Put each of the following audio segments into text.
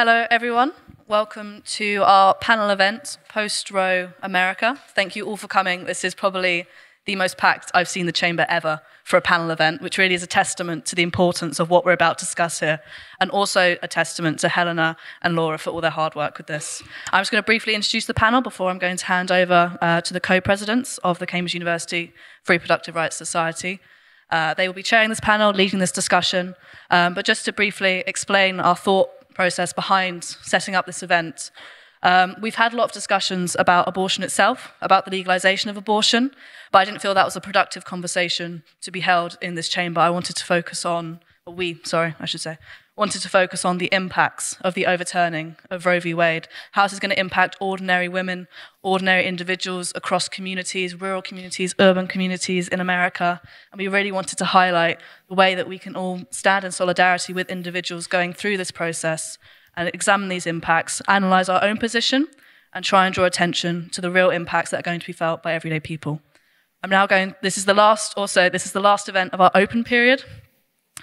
Hello, everyone. Welcome to our panel event, Post Roe America. Thank you all for coming. This is probably the most packed I've seen the chamber ever for a panel event, which really is a testament to the importance of what we're about to discuss here, and also a testament to Helena and Laura for all their hard work with this. I'm just going to briefly introduce the panel before I'm going to hand over uh, to the co presidents of the Cambridge University for Reproductive Rights Society. Uh, they will be chairing this panel, leading this discussion. Um, but just to briefly explain our thought process behind setting up this event, um, we've had a lot of discussions about abortion itself, about the legalization of abortion, but I didn't feel that was a productive conversation to be held in this chamber. I wanted to focus on, we, sorry, I should say, wanted to focus on the impacts of the overturning of Roe v. Wade, how this is going to impact ordinary women, ordinary individuals across communities, rural communities, urban communities in America. And we really wanted to highlight the way that we can all stand in solidarity with individuals going through this process and examine these impacts, analyze our own position, and try and draw attention to the real impacts that are going to be felt by everyday people. I'm now going, this is the last, also, this is the last event of our open period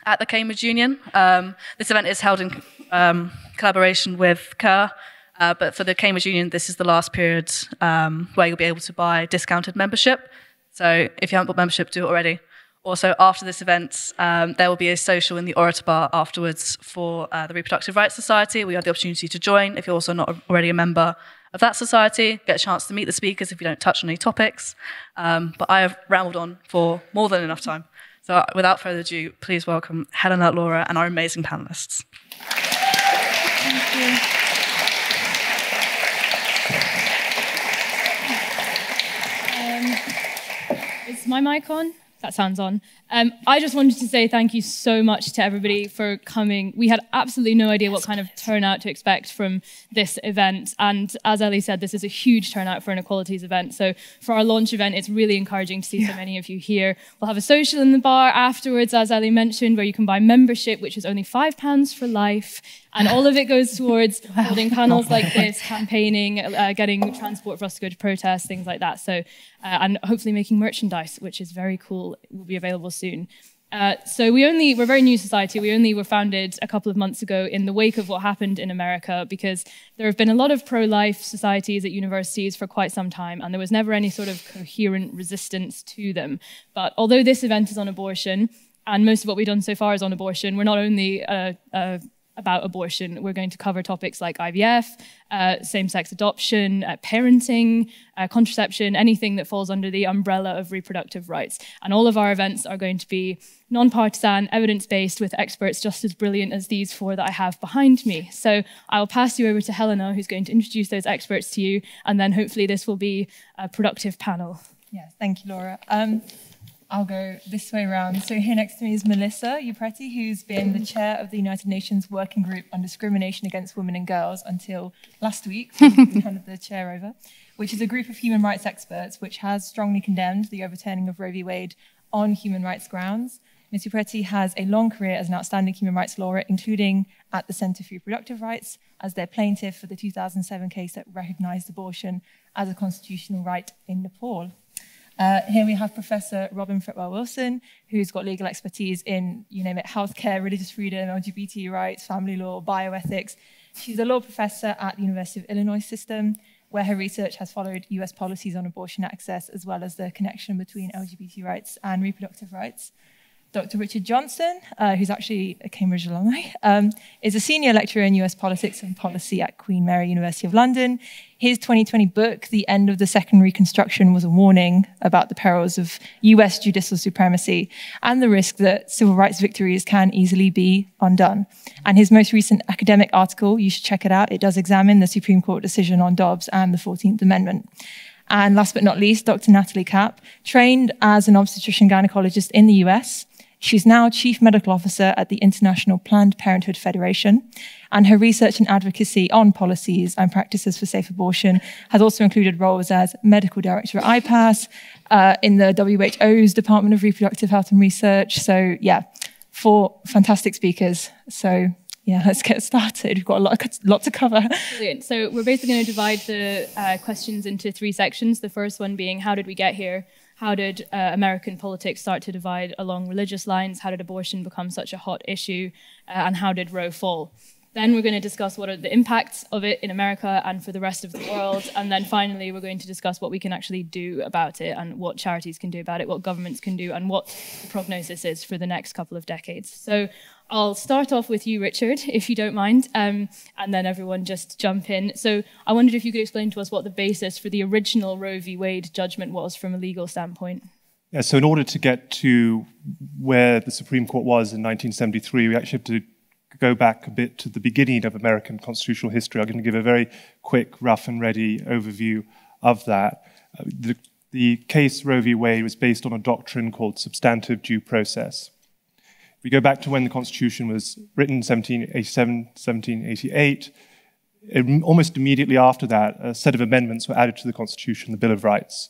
at the Cambridge Union. Um, this event is held in um, collaboration with CUR, uh, but for the Cambridge Union, this is the last period um, where you'll be able to buy discounted membership. So if you haven't bought membership, do it already. Also, after this event, um, there will be a social in the Orator Bar afterwards for uh, the Reproductive Rights Society. We have the opportunity to join if you're also not already a member of that society, get a chance to meet the speakers if you don't touch on any topics. Um, but I have rambled on for more than enough time. So without further ado, please welcome Helena, Laura, and our amazing panelists. Thank you. Um, is my mic on? That sounds on. Um, I just wanted to say thank you so much to everybody for coming. We had absolutely no idea what kind of turnout to expect from this event. And as Ellie said, this is a huge turnout for an equalities event. So for our launch event, it's really encouraging to see yeah. so many of you here. We'll have a social in the bar afterwards, as Ellie mentioned, where you can buy membership, which is only £5 for life. And all of it goes towards wow. holding panels like this, campaigning, uh, getting transport for us to go to protests, things like that. So, uh, and hopefully making merchandise, which is very cool, will be available soon. Uh, so we only we're a very new society. We only were founded a couple of months ago in the wake of what happened in America, because there have been a lot of pro-life societies at universities for quite some time, and there was never any sort of coherent resistance to them. But although this event is on abortion, and most of what we've done so far is on abortion, we're not only a, a about abortion. We're going to cover topics like IVF, uh, same sex adoption, uh, parenting, uh, contraception, anything that falls under the umbrella of reproductive rights. And all of our events are going to be non-partisan, evidence-based, with experts just as brilliant as these four that I have behind me. So I'll pass you over to Helena, who's going to introduce those experts to you, and then hopefully this will be a productive panel. Yes, thank you, Laura. Um, I'll go this way around. So here next to me is Melissa Upreti, who's been the chair of the United Nations Working Group on Discrimination Against Women and Girls until last week, we handed the chair over, which is a group of human rights experts which has strongly condemned the overturning of Roe v. Wade on human rights grounds. Ms. Upreti has a long career as an outstanding human rights lawyer, including at the Centre for Reproductive Rights as their plaintiff for the 2007 case that recognised abortion as a constitutional right in Nepal. Uh, here we have Professor Robin Fretwell Wilson, who's got legal expertise in, you name it, healthcare, religious freedom, LGBT rights, family law, bioethics. She's a law professor at the University of Illinois System, where her research has followed US policies on abortion access, as well as the connection between LGBT rights and reproductive rights. Dr. Richard Johnson, uh, who's actually a Cambridge alumni, um, is a senior lecturer in US politics and policy at Queen Mary University of London. His 2020 book, The End of the Second Reconstruction, was a warning about the perils of US judicial supremacy and the risk that civil rights victories can easily be undone. And his most recent academic article, you should check it out, it does examine the Supreme Court decision on Dobbs and the 14th Amendment. And last but not least, Dr. Natalie Kapp, trained as an obstetrician gynecologist in the US She's now Chief Medical Officer at the International Planned Parenthood Federation, and her research and advocacy on policies and practices for safe abortion has also included roles as Medical Director at IPAS, uh, in the WHO's Department of Reproductive Health and Research. So, yeah, four fantastic speakers. So, yeah, let's get started. We've got a lot, lot to cover. Brilliant. So we're basically going to divide the uh, questions into three sections. The first one being, how did we get here? How did uh, American politics start to divide along religious lines? How did abortion become such a hot issue? Uh, and how did Roe fall? Then we're going to discuss what are the impacts of it in America and for the rest of the world. And then finally, we're going to discuss what we can actually do about it and what charities can do about it, what governments can do, and what the prognosis is for the next couple of decades. So I'll start off with you, Richard, if you don't mind, um, and then everyone just jump in. So I wondered if you could explain to us what the basis for the original Roe v. Wade judgment was from a legal standpoint. Yeah, so in order to get to where the Supreme Court was in 1973, we actually have to go back a bit to the beginning of American constitutional history. I'm going to give a very quick, rough and ready overview of that. Uh, the, the case Roe v. Wade was based on a doctrine called substantive due process. We go back to when the Constitution was written, 1787, 1788, it, almost immediately after that, a set of amendments were added to the Constitution, the Bill of Rights.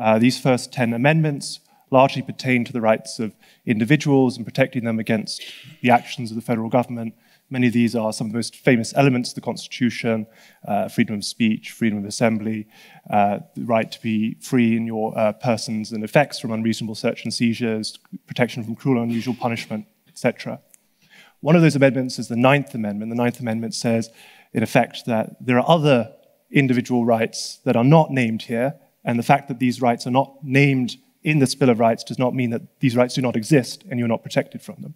Uh, these first 10 amendments largely pertain to the rights of individuals and protecting them against the actions of the federal government. Many of these are some of the most famous elements of the Constitution uh, freedom of speech, freedom of assembly, uh, the right to be free in your uh, persons and effects from unreasonable search and seizures, protection from cruel and unusual punishment, etc. One of those amendments is the Ninth Amendment. The Ninth Amendment says, in effect, that there are other individual rights that are not named here, and the fact that these rights are not named in this Bill of Rights does not mean that these rights do not exist and you're not protected from them.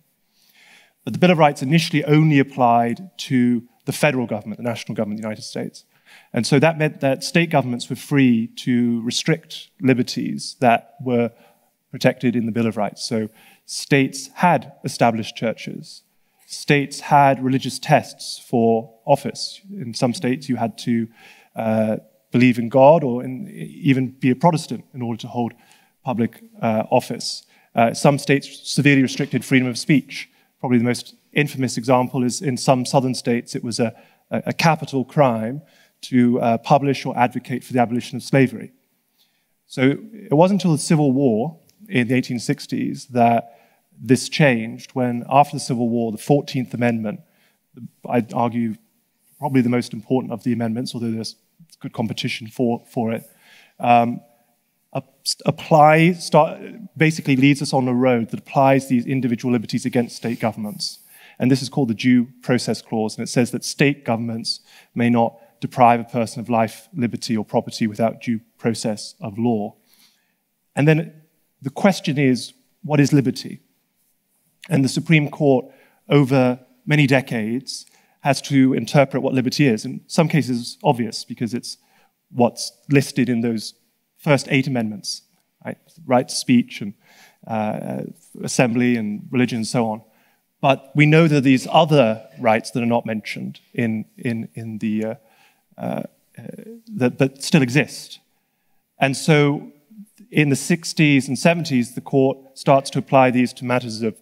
But the Bill of Rights initially only applied to the federal government, the national government of the United States. And so that meant that state governments were free to restrict liberties that were protected in the Bill of Rights. So states had established churches. States had religious tests for office. In some states, you had to uh, believe in God or in, even be a Protestant in order to hold public uh, office. Uh, some states severely restricted freedom of speech. Probably the most infamous example is in some southern states, it was a, a capital crime to uh, publish or advocate for the abolition of slavery. So it wasn't until the Civil War in the 1860s that this changed when, after the Civil War, the 14th Amendment, I'd argue probably the most important of the amendments, although there's good competition for, for it, um, apply, start, basically leads us on a road that applies these individual liberties against state governments. And this is called the Due Process Clause, and it says that state governments may not deprive a person of life, liberty, or property without due process of law. And then the question is what is liberty? And the Supreme Court, over many decades, has to interpret what liberty is. In some cases, obvious, because it's what's listed in those first eight amendments, right? right to speech and uh, assembly and religion and so on. But we know that these other rights that are not mentioned in, in, in the, uh, uh, that, that still exist. And so in the 60s and 70s, the court starts to apply these to matters of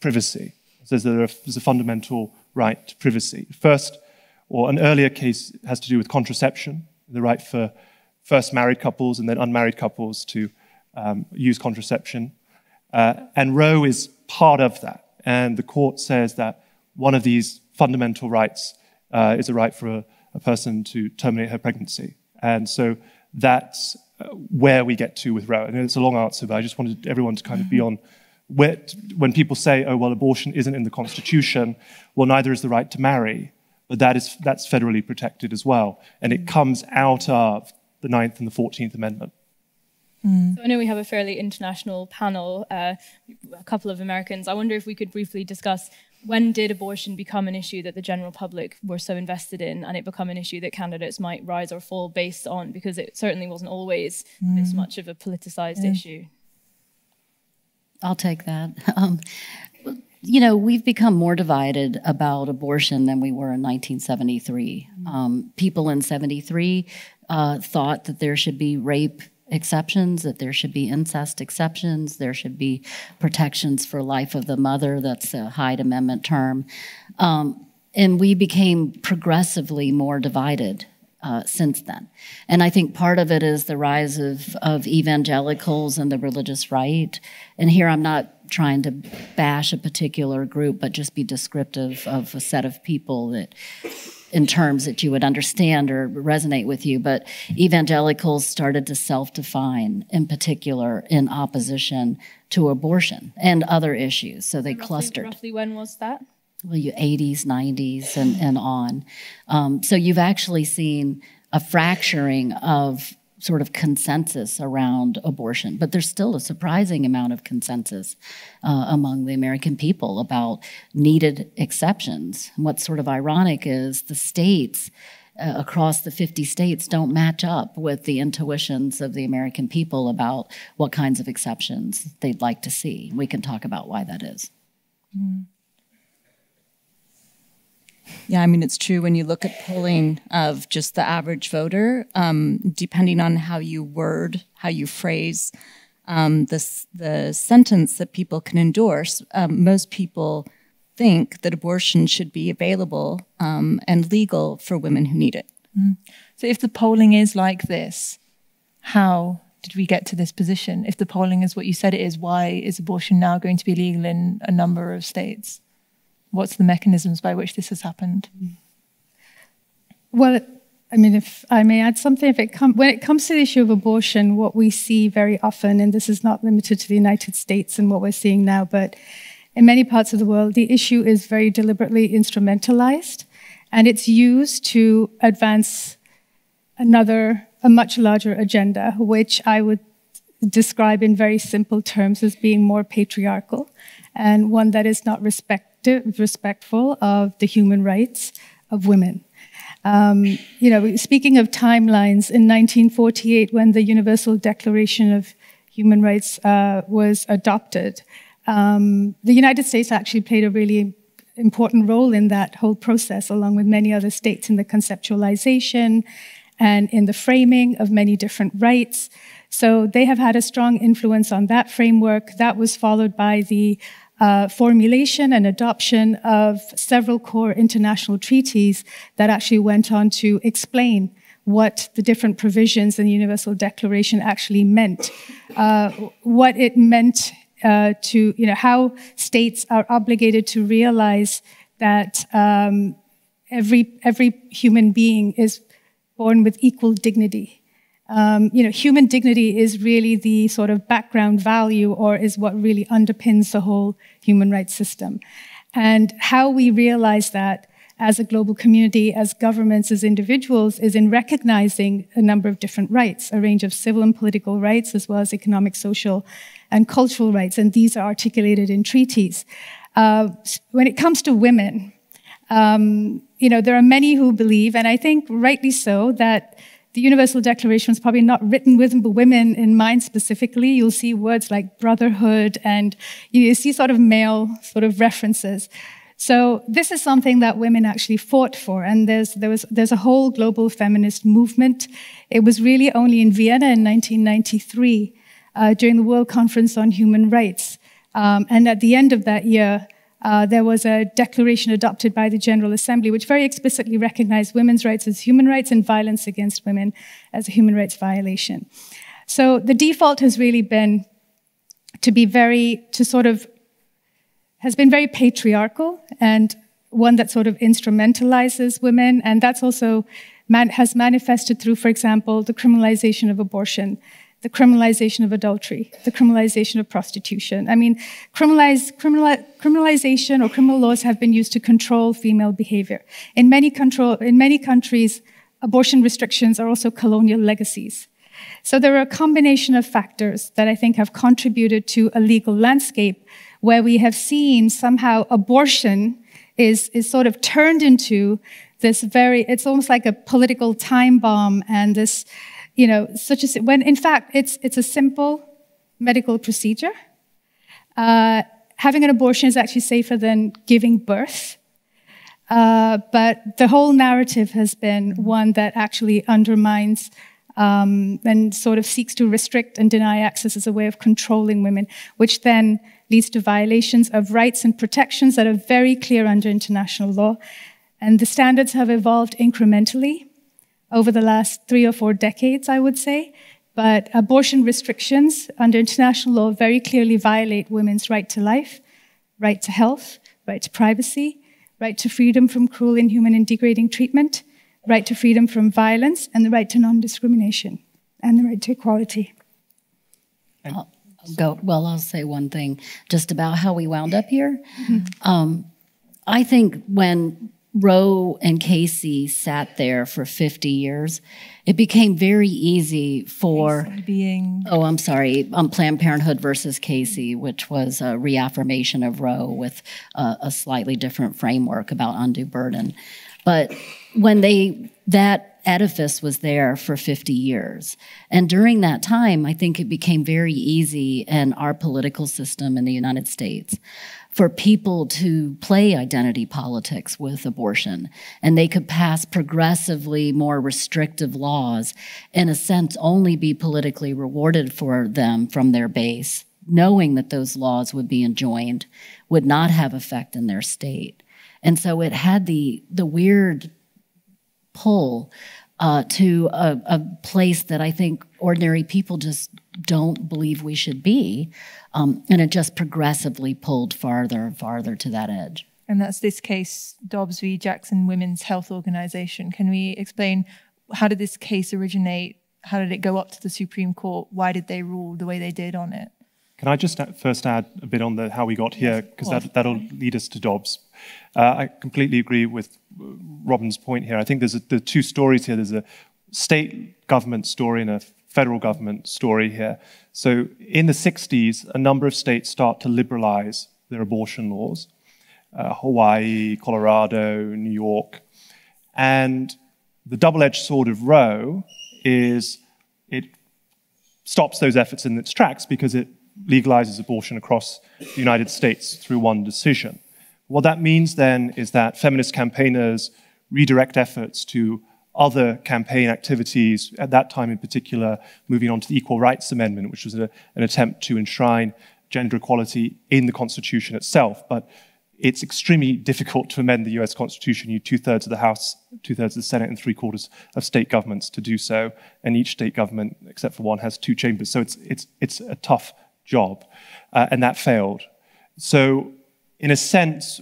privacy. That there's a fundamental right to privacy. First, or an earlier case has to do with contraception, the right for first married couples and then unmarried couples to um, use contraception. Uh, and Roe is part of that. And the court says that one of these fundamental rights uh, is a right for a, a, person to terminate her pregnancy. And so that's uh, where we get to with Roe. Know it's a long answer, but I just wanted everyone to kind of be on where, when people say, oh, well, abortion isn't in the Constitution, well, neither is the right to marry. But that is, that's federally protected as well. And it comes out of the Ninth and the Fourteenth Amendment. Mm. So I know we have a fairly international panel, uh, a couple of Americans. I wonder if we could briefly discuss when did abortion become an issue that the general public were so invested in and it become an issue that candidates might rise or fall based on because it certainly wasn't always mm. this much of a politicized yeah. issue. I'll take that. Um, you know, we've become more divided about abortion than we were in 1973. Mm. Um, people in 73 uh, thought that there should be rape exceptions, that there should be incest exceptions, there should be protections for life of the mother. That's a Hyde Amendment term. Um, and we became progressively more divided uh, since then. And I think part of it is the rise of, of evangelicals and the religious right. And here I'm not trying to bash a particular group, but just be descriptive of a set of people that in terms that you would understand or resonate with you, but evangelicals started to self define, in particular, in opposition to abortion and other issues. So they roughly, clustered. Roughly when was that? well, you 80s, 90s, and, and on. Um, so you've actually seen a fracturing of sort of consensus around abortion, but there's still a surprising amount of consensus uh, among the American people about needed exceptions. And what's sort of ironic is the states uh, across the 50 states don't match up with the intuitions of the American people about what kinds of exceptions they'd like to see. We can talk about why that is. Mm. Yeah, I mean, it's true when you look at polling of just the average voter, um, depending on how you word, how you phrase um, this, the sentence that people can endorse, um, most people think that abortion should be available um, and legal for women who need it. Mm. So, if the polling is like this, how did we get to this position? If the polling is what you said it is, why is abortion now going to be legal in a number of states? What's the mechanisms by which this has happened? Mm-hmm. Well, I mean, if I may add something, if it com- when it comes to the issue of abortion, what we see very often, and this is not limited to the United States and what we're seeing now, but in many parts of the world, the issue is very deliberately instrumentalized, and it's used to advance another, a much larger agenda, which I would describe in very simple terms as being more patriarchal and one that is not respectful of the human rights of women. Um, you know, speaking of timelines, in 1948, when the Universal Declaration of Human Rights uh, was adopted, um, the United States actually played a really important role in that whole process, along with many other states in the conceptualization and in the framing of many different rights. So they have had a strong influence on that framework. That was followed by the uh, formulation and adoption of several core international treaties that actually went on to explain what the different provisions in the Universal Declaration actually meant, uh, what it meant uh, to, you know, how states are obligated to realize that um, every, every human being is born with equal dignity um, you know, human dignity is really the sort of background value or is what really underpins the whole human rights system. And how we realize that as a global community, as governments, as individuals, is in recognizing a number of different rights, a range of civil and political rights, as well as economic, social, and cultural rights. And these are articulated in treaties. Uh, when it comes to women, um, you know, there are many who believe, and I think rightly so, that the Universal Declaration was probably not written with women in mind specifically. You'll see words like brotherhood and you see sort of male sort of references. So this is something that women actually fought for, and there's there was there's a whole global feminist movement. It was really only in Vienna in 1993 uh, during the World Conference on Human Rights, um, and at the end of that year, uh, there was a declaration adopted by the General Assembly which very explicitly recognized women's rights as human rights and violence against women as a human rights violation. So the default has really been to be very, to sort of, has been very patriarchal and one that sort of instrumentalizes women. And that's also man, has manifested through, for example, the criminalization of abortion the criminalization of adultery, the criminalization of prostitution. I mean, criminalize, criminal, criminalization or criminal laws have been used to control female behavior. In many, control, in many countries, abortion restrictions are also colonial legacies. So there are a combination of factors that I think have contributed to a legal landscape where we have seen somehow abortion is, is sort of turned into this very, it's almost like a political time bomb and this, you know, such as when in fact it's it's a simple medical procedure. Uh, having an abortion is actually safer than giving birth. Uh, but the whole narrative has been one that actually undermines um, and sort of seeks to restrict and deny access as a way of controlling women, which then leads to violations of rights and protections that are very clear under international law. And the standards have evolved incrementally over the last three or four decades, I would say. But abortion restrictions under international law very clearly violate women's right to life, right to health, right to privacy, right to freedom from cruel, inhuman, and degrading treatment, right to freedom from violence, and the right to non discrimination, and the right to equality. I'll go, well, I'll say one thing just about how we wound up here. Mm-hmm. Um, I think when Roe and Casey sat there for 50 years, it became very easy for being oh i'm sorry um, planned parenthood versus casey which was a reaffirmation of roe with a, a slightly different framework about undue burden. But when they that edifice was there for 50 years and during that time i think it became very easy in our political system in the united states for people to play identity politics with abortion. And they could pass progressively more restrictive laws, in a sense, only be politically rewarded for them from their base, knowing that those laws would be enjoined, would not have effect in their state. And so it had the, the weird pull uh, to a, a place that I think ordinary people just don't believe we should be. Um, and it just progressively pulled farther and farther to that edge. And that's this case, Dobbs v. Jackson Women's Health Organization. Can we explain how did this case originate? How did it go up to the Supreme Court? Why did they rule the way they did on it? Can I just first add a bit on the how we got here because yes, that that'll lead us to Dobbs. Uh, I completely agree with Robin's point here. I think there's a, the two stories here. There's a state government story and a federal government story here. So in the 60s, a number of states start to liberalize their abortion laws uh, Hawaii, Colorado, New York. And the double edged sword of Roe is it stops those efforts in its tracks because it legalizes abortion across the United States through one decision. What that means then is that feminist campaigners redirect efforts to other campaign activities, at that time in particular, moving on to the Equal Rights Amendment, which was a, an attempt to enshrine gender equality in the Constitution itself. But it's extremely difficult to amend the US Constitution. You need two thirds of the House, two thirds of the Senate, and three quarters of state governments to do so. And each state government, except for one, has two chambers. So it's, it's, it's a tough job. Uh, and that failed. So, in a sense,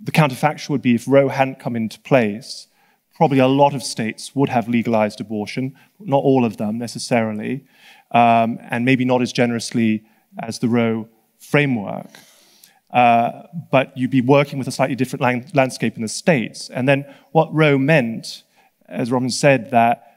the counterfactual would be if Roe hadn't come into place, probably a lot of states would have legalized abortion, not all of them necessarily, um, and maybe not as generously as the Roe framework. Uh, but you'd be working with a slightly different lang- landscape in the states. And then what Roe meant, as Robin said, that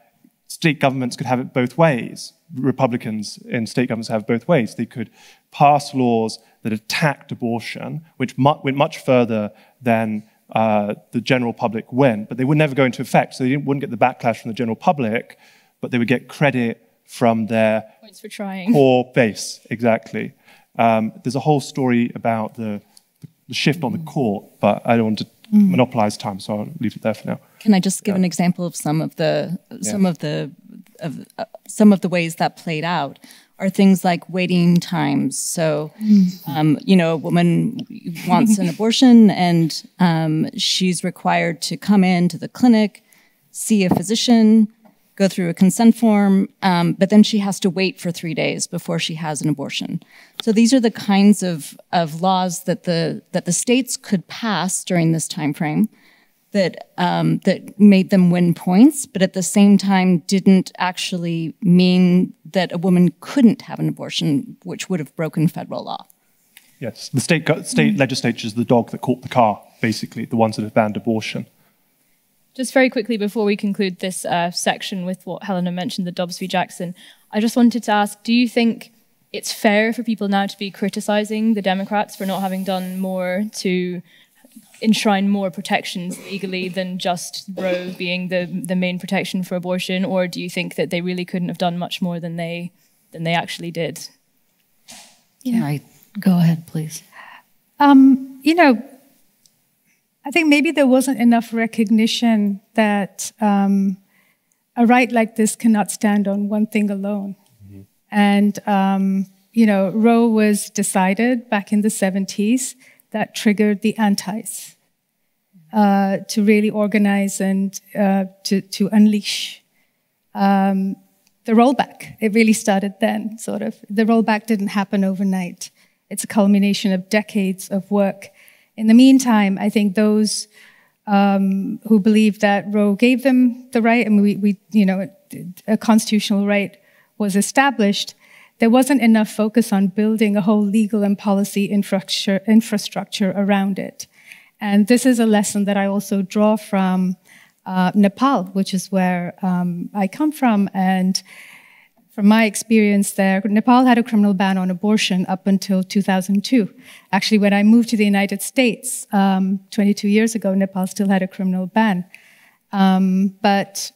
state governments could have it both ways. Republicans in state governments have both ways. They could pass laws that attacked abortion, which mu- went much further than uh, the general public went, but they would never go into effect. So they wouldn't get the backlash from the general public, but they would get credit from their points for trying core base. Exactly. Um, there's a whole story about the, the shift on the court, but I don't want to mm. monopolize time, so I'll leave it there for now. Can I just give yeah. an example of some of the some of the of uh, some of the ways that played out? are things like waiting times. So, um, you know, a woman wants an abortion and um, she's required to come in to the clinic, see a physician, go through a consent form, um, but then she has to wait for three days before she has an abortion. So these are the kinds of, of laws that the that the states could pass during this time frame that um, that made them win points, but at the same time didn't actually mean that a woman couldn't have an abortion, which would have broken federal law. Yes, the state state legislature is the dog that caught the car, basically, the ones that have banned abortion. Just very quickly before we conclude this uh, section with what Helena mentioned, the Dobbs v. Jackson, I just wanted to ask: Do you think it's fair for people now to be criticizing the Democrats for not having done more to enshrine more protections legally than just Roe being the the main protection for abortion, or do you think that they really couldn't have done much more than they than they actually did? Yeah, I, go ahead, please. Um, you know, I think maybe there wasn't enough recognition that um, a right like this cannot stand on one thing alone, mm-hmm. and. Um, you know, Roe was decided back in the 70s that triggered the antis uh, to really organize and uh, to, to unleash um, the rollback. It really started then, sort of. The rollback didn't happen overnight. It's a culmination of decades of work. In the meantime, I think those um, who believe that Roe gave them the right, and we, we, you know, a constitutional right was established, there wasn't enough focus on building a whole legal and policy infrastructure, infrastructure around it. And this is a lesson that I also draw from uh, Nepal, which is where um, I come from. And from my experience there, Nepal had a criminal ban on abortion up until 2002. Actually, when I moved to the United States um, 22 years ago, Nepal still had a criminal ban. Um, but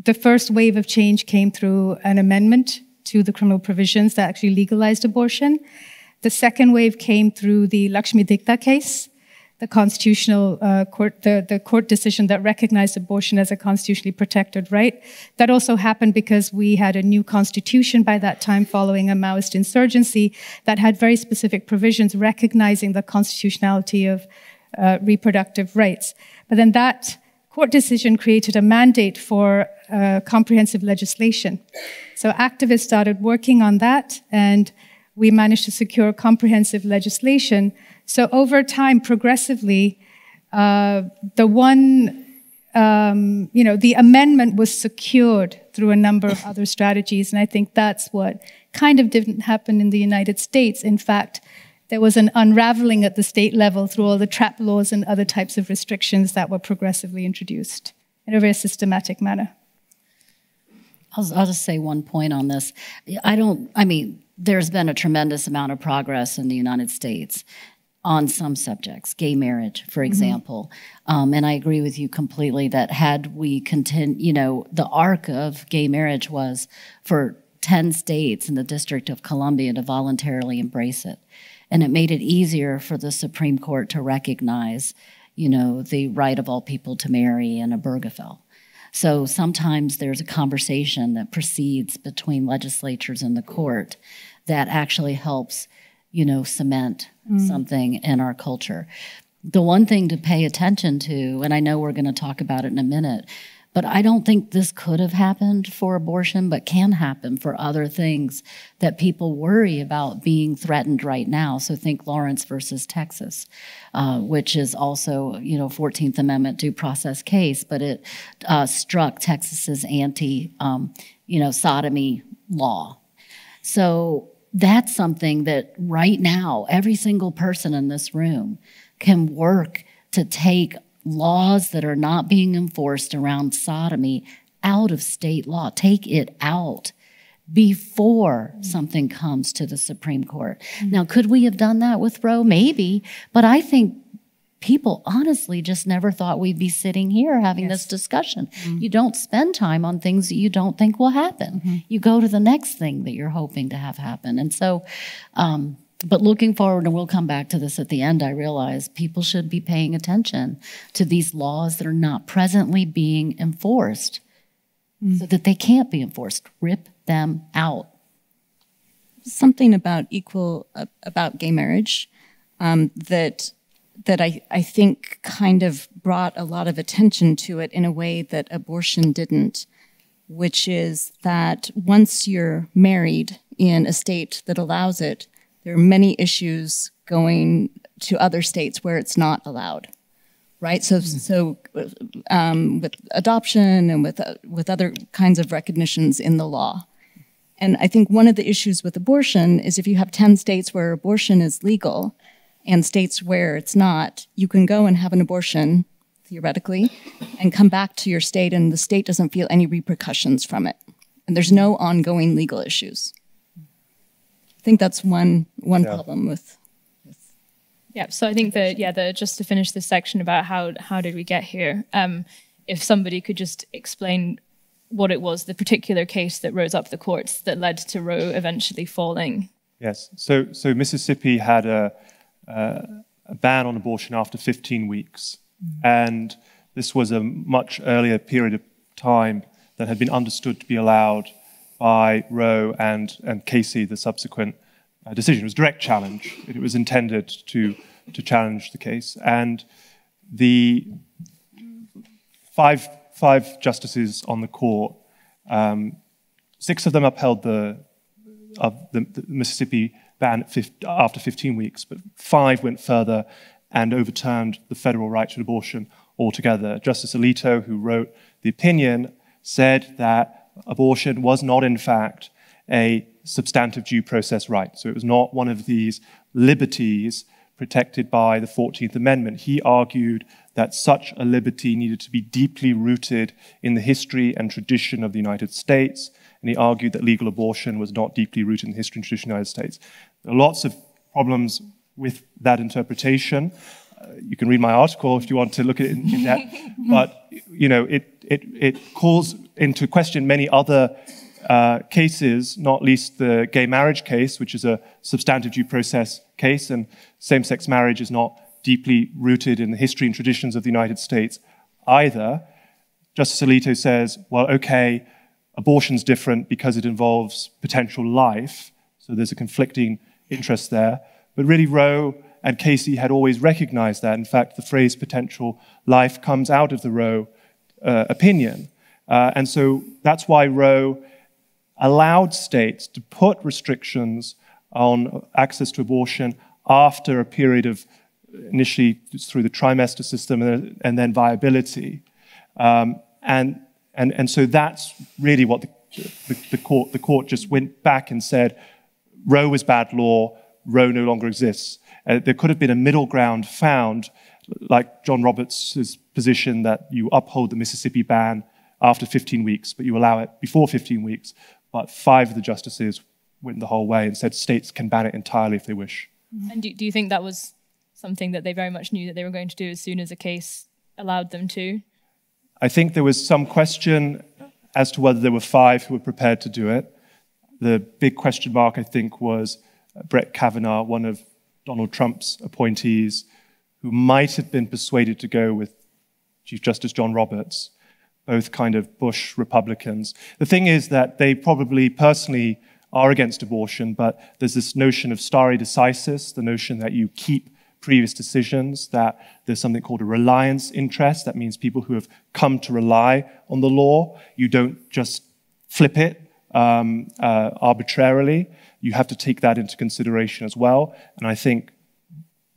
the first wave of change came through an amendment to the criminal provisions that actually legalized abortion. The second wave came through the Lakshmi Dhikta case, the constitutional uh, court, the, the court decision that recognized abortion as a constitutionally protected right. That also happened because we had a new constitution by that time following a Maoist insurgency that had very specific provisions recognizing the constitutionality of uh, reproductive rights. But then that court decision created a mandate for uh, comprehensive legislation. So activists started working on that, and we managed to secure comprehensive legislation. So over time, progressively, uh, the one, um, you know, the amendment was secured through a number of other strategies, and I think that's what kind of didn't happen in the United States. In fact, there was an unraveling at the state level through all the trap laws and other types of restrictions that were progressively introduced in a very systematic manner. I'll, I'll, just say one point on this. I don't, I mean, there's been a tremendous amount of progress in the United States on some subjects, gay marriage, for mm-hmm. example. Mm-hmm. Um, and I agree with you completely that had we continued, you know, the arc of gay marriage was for 10 states in the District of Columbia to voluntarily embrace it and it made it easier for the Supreme Court to recognize, you know, the right of all people to marry in Obergefell. So sometimes there's a conversation that proceeds between legislatures and the court that actually helps, you know, cement mm. something in our culture. The one thing to pay attention to, and I know we're going to talk about it in a minute, but I don't think this could have happened for abortion, but can happen for other things that people worry about being threatened right now. So think Lawrence versus Texas, uh, which is also, you know, 14th Amendment due process case, but it uh, struck Texas's anti, um, you know, sodomy law. So that's something that right now, every single person in this room can work to take laws that are not being enforced around sodomy out of state law. Take it out before something comes to the Supreme Court. Mm-hmm. Now, could we have done that with Roe? Maybe, but I think people honestly just never thought we'd be sitting here having yes. this discussion. Mm-hmm. You don't spend time on things that you don't think will happen. Mm-hmm. You go to the next thing that you're hoping to have happen. And so, um, but looking forward, and we'll come back to this at the end, I realize people should be paying attention to these laws that are not presently being enforced mm. so that they can't be enforced. Rip them out. Something about equal, uh, about gay marriage um, that that I, I think kind of brought a lot of attention to it in a way that abortion didn't, which is that once you're married in a state that allows it, there are many issues going to other states where it's not allowed, right? So, mm-hmm. so um, with adoption and with uh, with other kinds of recognitions in the law. And I think one of the issues with abortion is if you have 10 states where abortion is legal and states where it's not, you can go and have an abortion theoretically and come back to your state and the state doesn't feel any repercussions from it. And there's no ongoing legal issues think that's one one yeah. problem with, with. Yeah. So I think that yeah, the just to finish this section about how how did we get here? Um, if somebody could just explain what it was, the particular case that rose up the courts that led to Roe eventually falling. Yes. So so Mississippi had a, uh, a ban on abortion after 15 weeks, mm-hmm. and this was a much earlier period of time that had been understood to be allowed by Roe and, and Casey, the subsequent uh, decision. It was direct challenge. It was intended to, to challenge the case. And the five, five justices on the court, um, six of them upheld the, the, the Mississippi ban 50, after 15 weeks, but five went further and overturned the federal right to abortion altogether. Justice Alito, who wrote the opinion, said that abortion was not, in fact, a substantive due process right. So it was not one of these liberties protected by the 14th Amendment. He argued that such a liberty needed to be deeply rooted in the history and tradition of the United States, and he argued that legal abortion was not deeply rooted in the history and tradition of the United States. There are lots of problems with that interpretation. You can read my article if you want to look at it in, in depth, but you know it, it, it calls into question many other uh, cases, not least the gay marriage case, which is a substantive due process case, and same sex marriage is not deeply rooted in the history and traditions of the United States either. Justice Alito says, well, okay, abortion's different because it involves potential life, so there's a conflicting interest there. But really, Roe and Casey had always recognized that. In fact, the phrase potential life comes out of the Roe uh, opinion. Uh, and so that's why Roe allowed states to put restrictions on access to abortion after a period of initially through the trimester system and, and then viability. Um, and, and, and so that's really what the, the, the, court, the court just went back and said Roe was bad law, Roe no longer exists. Uh, there could have been a middle ground found, like John Roberts' position that you uphold the Mississippi ban after 15 weeks, but you allow it before 15 weeks. But five of the justices went the whole way and said states can ban it entirely if they wish. And do, do you think that was something that they very much knew that they were going to do as soon as a case allowed them to? I think there was some question as to whether there were five who were prepared to do it. The big question mark, I think, was Brett Kavanaugh, one of Donald Trump's appointees, who might have been persuaded to go with Chief Justice John Roberts both kind of Bush Republicans. The thing is that they probably personally are against abortion, but there's this notion of stare decisis, the notion that you keep previous decisions, that there's something called a reliance interest. That means people who have come to rely on the law. You don't just flip it um, uh, arbitrarily. You have to take that into consideration as well. And I think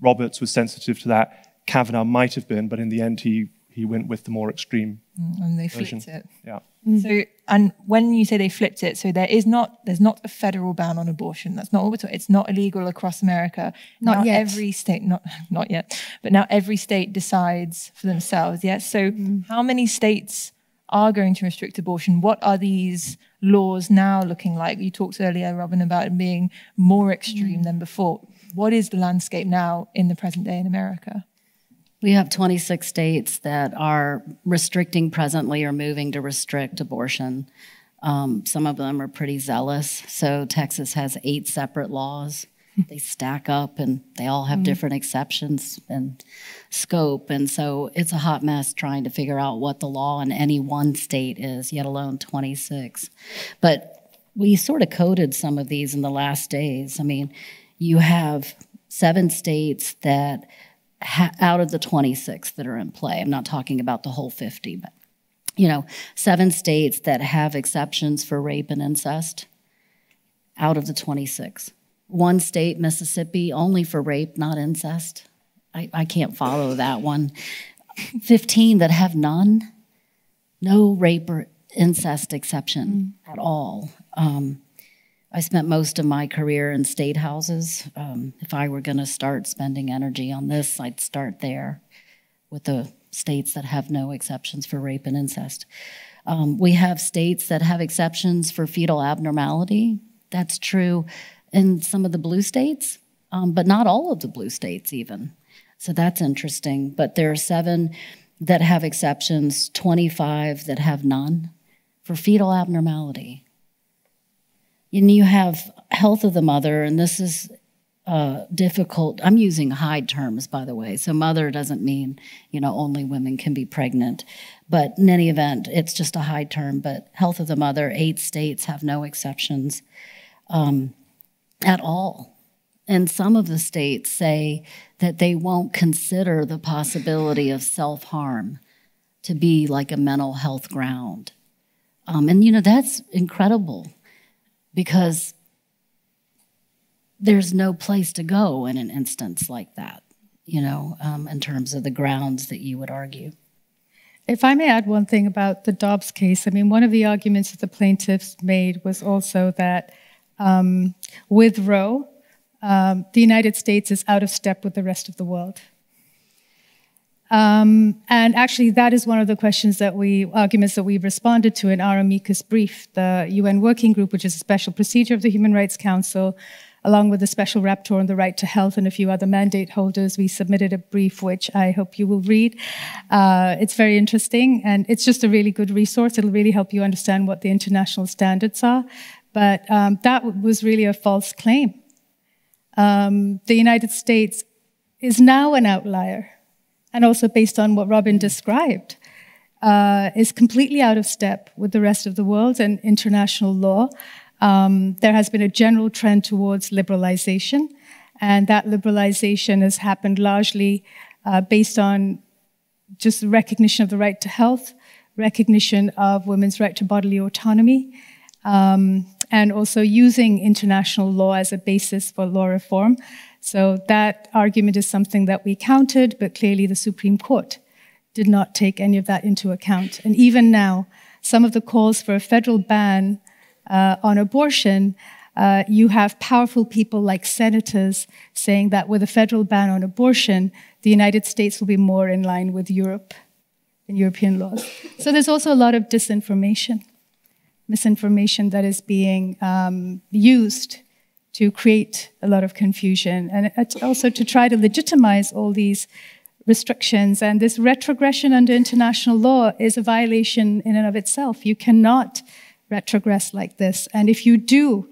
Roberts was sensitive to that. Kavanaugh might have been, but in the end, he he went with the more extreme mm, and they version. flipped it. Yeah. Mm. So and when you say they flipped it, so there is not there's not a federal ban on abortion. That's not what we're talking. It's not illegal across America. Not now yet. Every state not not yet, but now every state decides for themselves. Yes. So Mm. how many states are going to restrict abortion? What are these laws now looking like? You talked earlier, Robin, about it being more extreme than before. What is the landscape now in the present day in America? We have 26 states that are restricting presently or moving to restrict abortion. Um, some of them are pretty zealous. So Texas has eight separate laws. They stack up and they all have mm-hmm. different exceptions and scope. And so it's a hot mess trying to figure out what the law in any one state is, yet alone 26. But we sort of coded some of these in the last days. I mean, you have seven states that ha- out of the 26 that are in play. I'm not talking about the whole 50, but you know, seven states that have exceptions for rape and incest out of the 26. One state, Mississippi, only for rape, not incest. I, I can't follow that one. 15 that have none, no rape or incest exception at all. Um, I spent most of my career in state houses. Um, if I were going to start spending energy on this, I'd start there with the states that have no exceptions for rape and incest. Um, we have states that have exceptions for fetal abnormality. That's true in some of the blue states, um, but not all of the blue states, even. So that's interesting. But there are seven that have exceptions, 25 that have none for fetal abnormality. And you have health of the mother, and this is uh, difficult. I'm using Hyde terms, by the way. So mother doesn't mean, you know, only women can be pregnant. But in any event, it's just a Hyde term. But health of the mother, eight states have no exceptions um, at all. And some of the states say that they won't consider the possibility of self harm to be like a mental health ground. Um, and, you know, that's incredible because there's no place to go in an instance like that, you know, um, in terms of the grounds that you would argue. If I may add one thing about the Dobbs case, I mean, one of the arguments that the plaintiffs made was also that um, with Roe, um, the United States is out of step with the rest of the world. Um, and actually, that is one of the questions that we, arguments that we've responded to in our amicus brief. The UN Working Group, which is a special procedure of the Human Rights Council, along with the special rapporteur on the right to health and a few other mandate holders, we submitted a brief which I hope you will read. Uh, it's very interesting and it's just a really good resource. It'll really help you understand what the international standards are. But um, that was really a false claim. Um, the United States is now an outlier and also based on what Robin described, uh, is completely out of step with the rest of the world and international law. Um, there has been a general trend towards liberalization, and that liberalization has happened largely uh, based on just recognition of the right to health, recognition of women's right to bodily autonomy, um, and also using international law as a basis for law reform. So that argument is something that we counted, but clearly the Supreme Court did not take any of that into account. And even now, some of the calls for a federal ban uh, on abortion, uh, you have powerful people like senators saying that with a federal ban on abortion, the United States will be more in line with Europe and European laws. So there's also a lot of disinformation, misinformation that is being um, used to create a lot of confusion and also to try to legitimize all these restrictions. And this retrogression under international law is a violation in and of itself. You cannot retrogress like this. And if you do,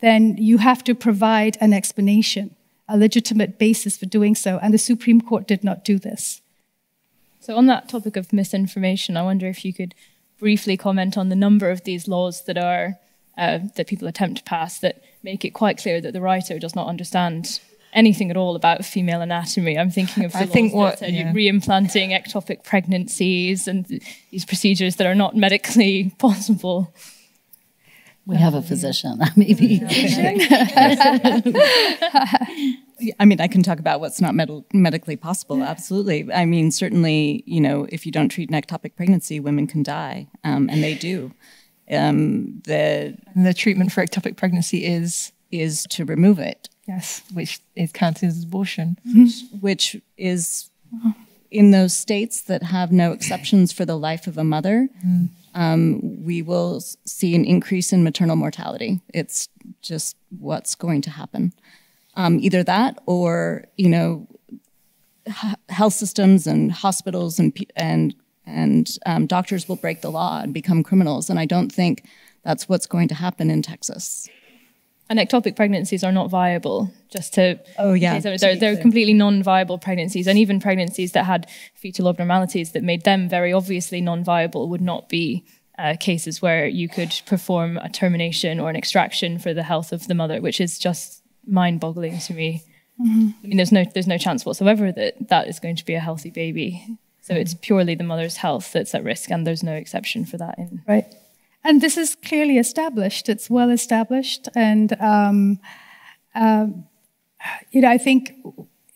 then you have to provide an explanation, a legitimate basis for doing so. And the Supreme Court did not do this. So, on that topic of misinformation, I wonder if you could briefly comment on the number of these laws that are uh, that people attempt to pass that make it quite clear that the writer does not understand anything at all about female anatomy. I'm thinking of the I think what, that yeah. reimplanting ectopic pregnancies and these procedures that are not medically possible. We have a physician, maybe. I mean, I can talk about what's not med- medically possible. Absolutely. I mean, certainly, you know, if you don't treat an ectopic pregnancy, women can die, um, and they do. Um, the and the treatment for ectopic pregnancy is is to remove it. Yes, which is counted as abortion, mm-hmm. which is in those states that have no exceptions for the life of a mother. Mm. Um, we will see an increase in maternal mortality. It's just what's going to happen. Um, either that, or you know, health systems and hospitals and and and um, doctors will break the law and become criminals. And I don't think that's what's going to happen in Texas. And ectopic pregnancies are not viable, just to. Oh, yeah. They're, they're, they're completely non viable pregnancies. And even pregnancies that had fetal abnormalities that made them very obviously non viable would not be uh, cases where you could perform a termination or an extraction for the health of the mother, which is just mind boggling to me. Mm-hmm. I mean, there's no, there's no chance whatsoever that that is going to be a healthy baby. So it's purely the mother's health that's at risk, and there's no exception for that. In right, and this is clearly established. It's well established, and um, um, you know, I think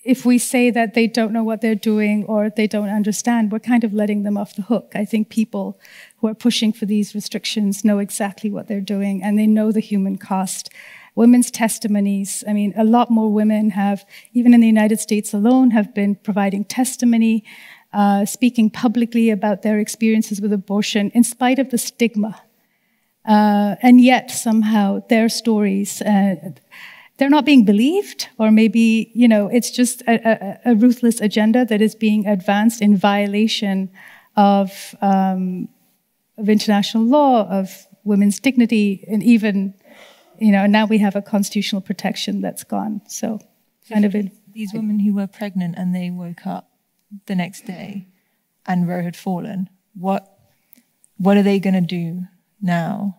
if we say that they don't know what they're doing or they don't understand, we're kind of letting them off the hook. I think people who are pushing for these restrictions know exactly what they're doing, and they know the human cost women's testimonies. I mean, a lot more women have, even in the United States alone, have been providing testimony uh, speaking publicly about their experiences with abortion in spite of the stigma. Uh, and yet, somehow, their stories, uh, they're not being believed, or maybe, you know, it's just a, a, a ruthless agenda that is being advanced in violation of, um, of international law, of women's dignity, and even, you know, now we have a constitutional protection that's gone. So, kind of it. These women who were pregnant and they woke up the next day and Roe had fallen, what what are they going to do now?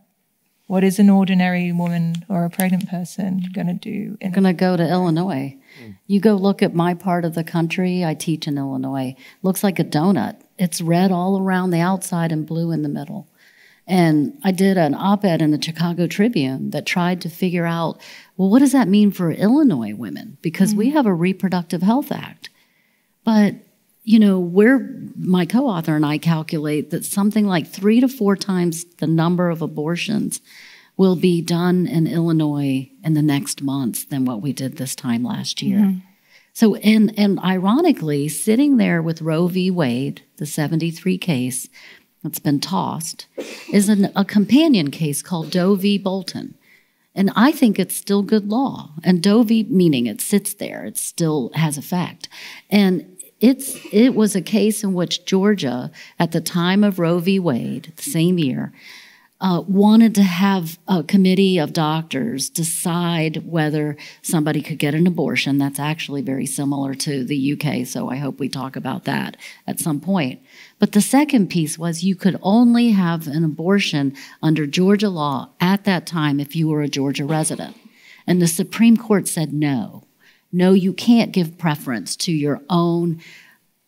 What is an ordinary woman or a pregnant person going to do? They're going to go to Illinois. Mm. You go look at my part of the country. I teach in Illinois. Looks like a donut. It's red all around the outside and blue in the middle. And I did an op ed in the Chicago Tribune that tried to figure out well, what does that mean for Illinois women? Because mm. we have a reproductive health act. But you know, we're, my co author and I calculate that something like three to four times the number of abortions will be done in Illinois in the next month than what we did this time last year. Mm-hmm. So, and, and ironically, sitting there with Roe v. Wade, the 73 case that's been tossed, is an, a companion case called Doe v. Bolton. And I think it's still good law. And Doe v. meaning it sits there, it still has effect. And it's, it was a case in which Georgia, at the time of Roe v. Wade, the same year, uh, wanted to have a committee of doctors decide whether somebody could get an abortion. That's actually very similar to the UK, so I hope we talk about that at some point. But the second piece was you could only have an abortion under Georgia law at that time if you were a Georgia resident. And the Supreme Court said no. No, you can't give preference to your own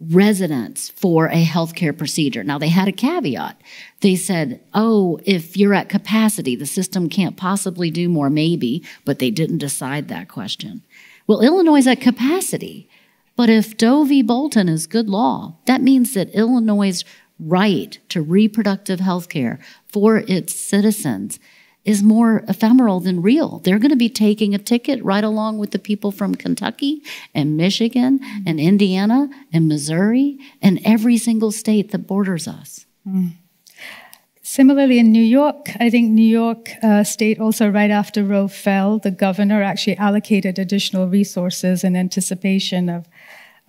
residents for a healthcare procedure. Now, they had a caveat. They said, oh, if you're at capacity, the system can't possibly do more, maybe, but they didn't decide that question. Well, Illinois is at capacity. But if Doe v. Bolton is good law, that means that Illinois' right to reproductive health care for its citizens is more ephemeral than real. They're going to be taking a ticket right along with the people from Kentucky and Michigan and Indiana and Missouri and every single state that borders us. Mm. Similarly, in New York, I think New York uh, State also, right after Roe fell, the governor actually allocated additional resources in anticipation of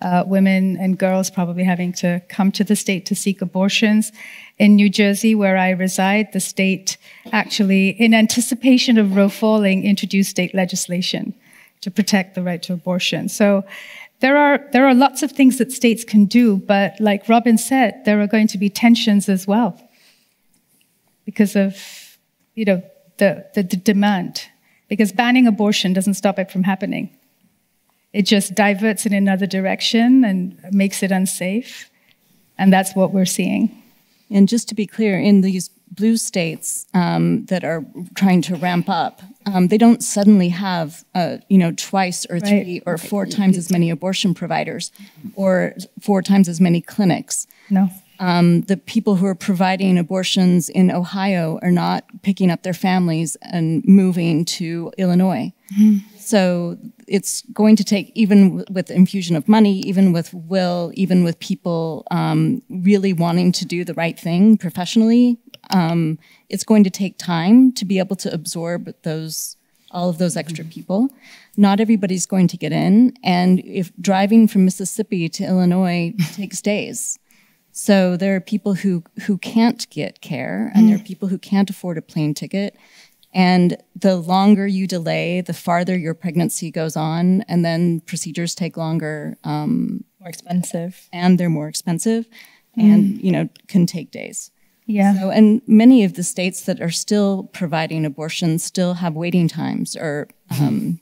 uh, women and girls probably having to come to the state to seek abortions. In New Jersey, where I reside, the state actually, in anticipation of Roe falling, introduced state legislation to protect the right to abortion. So there are, there are lots of things that states can do, but like Robin said, there are going to be tensions as well because of, you know, the, the, the demand. Because banning abortion doesn't stop it from happening. It just diverts in another direction and makes it unsafe. And that's what we're seeing. And just to be clear, in these blue states um, that are trying to ramp up, um, they don't suddenly have, uh, you know, twice or three right. or four times as many abortion providers or four times as many clinics. No. Um, the people who are providing abortions in Ohio are not picking up their families and moving to Illinois. Mm-hmm. So it's going to take, even with infusion of money, even with will, even with people um, really wanting to do the right thing professionally, um, it's going to take time to be able to absorb those all of those extra people. Not everybody's going to get in, and if driving from Mississippi to Illinois takes days. So there are people who who can't get care, and there are people who can't afford a plane ticket, and the longer you delay, the farther your pregnancy goes on, and then procedures take longer. Um, more expensive. And they're more expensive and, mm. you know, can take days. Yeah. So, and many of the states that are still providing abortions still have waiting times or um,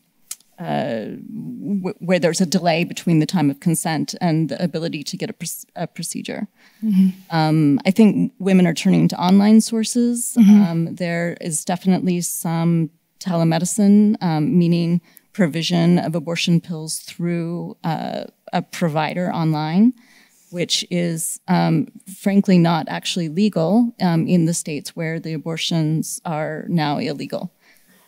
where there's a delay between the time of consent and the ability to get a, pr- a procedure. Mm-hmm. Um, I think women are turning to online sources. Mm-hmm. Um, there is definitely some telemedicine, um, meaning provision of abortion pills through uh, a provider online, which is um, frankly not actually legal um, in the states where the abortions are now illegal.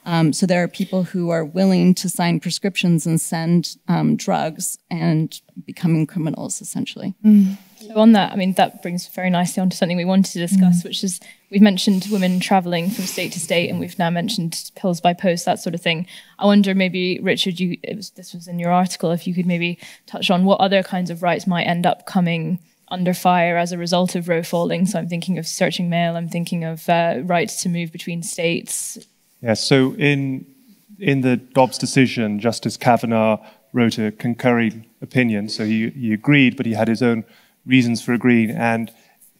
Um, so there are people who are willing to sign prescriptions and send um, drugs and becoming criminals, essentially. Mm. So on that, I mean, that brings very nicely onto something we wanted to discuss, mm. which is we've mentioned women traveling from state to state, and we've now mentioned pills by post, that sort of thing. I wonder, maybe Richard, you was, this was in your article, if you could maybe touch on what other kinds of rights might end up coming under fire as a result of Roe falling. So I'm thinking of searching mail. I'm thinking of uh, rights to move between states, yeah, so in, in the Dobbs decision, Justice Kavanaugh wrote a concurring opinion. So he, he agreed, but he had his own reasons for agreeing. And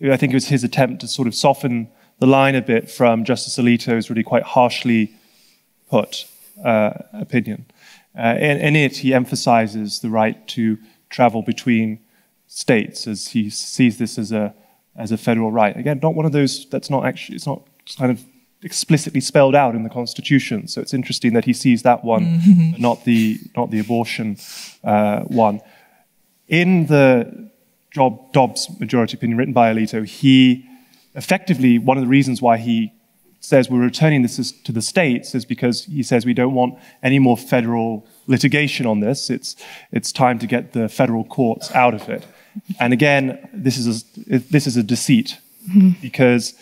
I think it was his attempt to sort of soften the line a bit from Justice Alito's really quite harshly put uh, opinion. Uh, in, in, it, he emphasizes the right to travel between states as he sees this as a, as a federal right. Again, not one of those, that's not actually, it's not kind of explicitly spelled out in the Constitution. So it's interesting that he sees that one, mm-hmm. not the not the abortion uh, one. In the Job, Dobbs majority opinion written by Alito, he effectively one of the reasons why he says we're returning this to the states is because he says we don't want any more federal litigation on this. It's, it's time to get the federal courts out of it. And again, this is a, this is a deceit because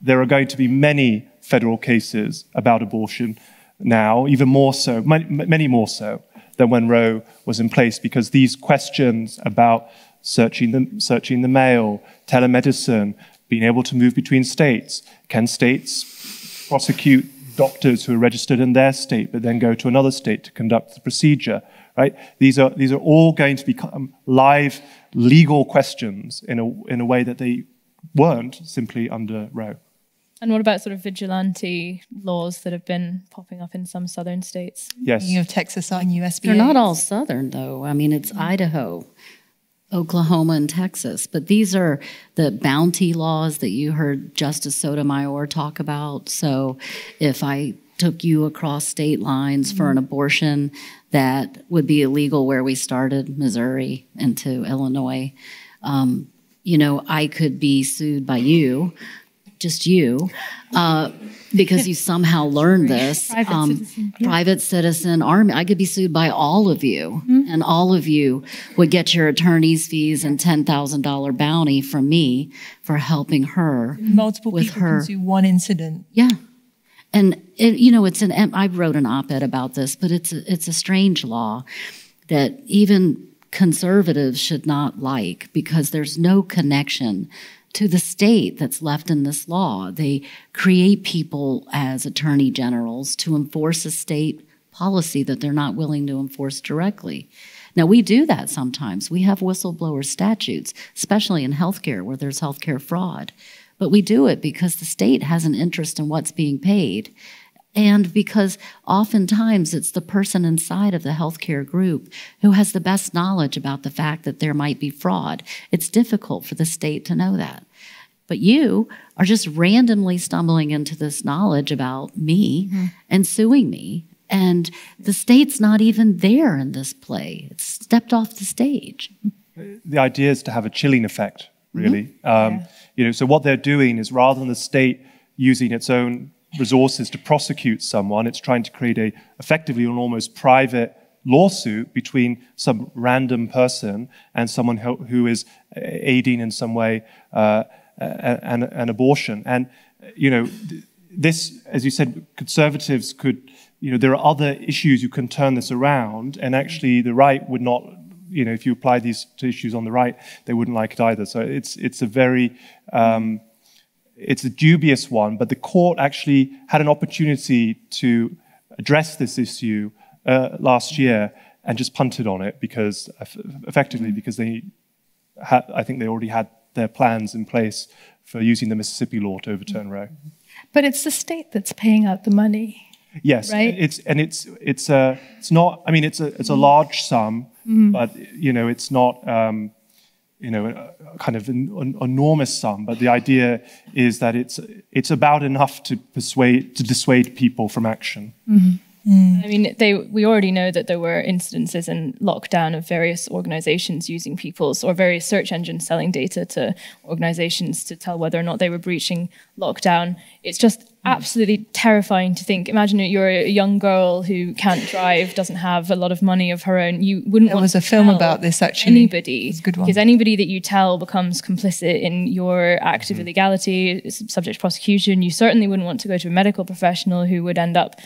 there are going to be many federal cases about abortion now, even more so, many more so than when Roe was in place, because these questions about searching the, searching the mail, telemedicine, being able to move between states, can states prosecute doctors who are registered in their state but then go to another state to conduct the procedure, right? These are, these are all going to become live legal questions in a, in a way that they weren't simply under Roe. And what about sort of vigilante laws that have been popping up in some southern states? Yes. You have Texas on USB. They're not all southern, though. I mean, it's Idaho, Oklahoma, and Texas. But these are the bounty laws that you heard Justice Sotomayor talk about. So if I took you across state lines for an abortion, that would be illegal where we started, Missouri into Illinois. Um, you know, I could be sued by you just you, uh, because you somehow learned this. Private um, citizen, yeah. Private citizen army. I could be sued by all of you, Mm-hmm. and all of you would get your attorney's fees and ten thousand dollar bounty from me for helping her. Multiple with people her. can sue one incident. Yeah. And it, you know, it's an. I wrote an op-ed about this, but it's a, it's a strange law that even conservatives should not like because there's no connection to the state that's left in this law. They create people as attorney generals to enforce a state policy that they're not willing to enforce directly. Now, we do that sometimes. We have whistleblower statutes, especially in healthcare where there's healthcare fraud. But we do it because the state has an interest in what's being paid. And because oftentimes it's the person inside of the healthcare group who has the best knowledge about the fact that there might be fraud. It's difficult for the state to know that. But you are just randomly stumbling into this knowledge about me and suing me. And the state's not even there in this play, it's stepped off the stage. the idea is to have a chilling effect, really. Um, You know, so what they're doing is rather than the state using its own resources to prosecute someone, it's trying to create a effectively an almost private lawsuit between some random person and someone who, who is aiding in some way uh, an, an abortion. And you know, this, as you said, conservatives could. You know, there are other issues you can turn this around, and actually, the right would not you know, if you apply these to issues on the right, they wouldn't like it either. So it's it's a very um, it's a dubious one. But the court actually had an opportunity to address this issue uh, last year and just punted on it because effectively because they had, I think they already had their plans in place for using the Mississippi law to overturn Roe. But it's the state that's paying out the money. Yes, Right? it's and it's it's a it's not. I mean, it's a it's a large sum, but you know, it's not. Um, you know, a, a kind of an, an enormous sum, but the idea is that it's it's about enough to persuade to dissuade people from action. Mm-hmm. I mean, they we already know that there were incidences in lockdown of various organizations using people's or various search engines selling data to organizations to tell whether or not they were breaching lockdown. It's just Mm. absolutely terrifying to think. Imagine you're a young girl who can't drive, doesn't have a lot of money of her own. You wouldn't There want was to a film about this, actually. Anybody, good one. because anybody that you tell becomes complicit in your act of mm. illegality, subject to prosecution. You certainly wouldn't want to go to a medical professional who would end up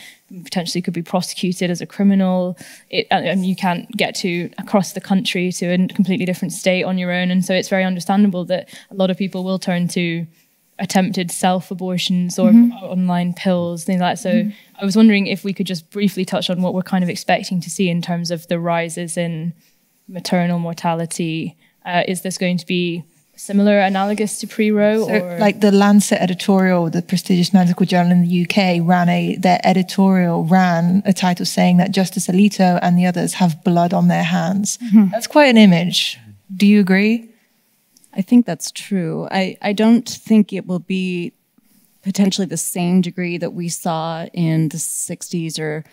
potentially could be prosecuted as a criminal. It, and and you can't get to across the country to a completely different state on your own, and so it's very understandable that a lot of people will turn to attempted self-abortions or mm-hmm. online pills, things like that. So mm-hmm. I was wondering if we could just briefly touch on what we're kind of expecting to see in terms of the rises in maternal mortality. Uh, is this going to be similar, analogous to pre-Roe? So, or like the Lancet editorial, the prestigious medical journal in the UK, ran a their editorial ran a title saying that Justice Alito and the others have blood on their hands. Mm-hmm. That's quite an image. Do you agree? I think that's true. I, I don't think it will be potentially the same degree that we saw in the 60s or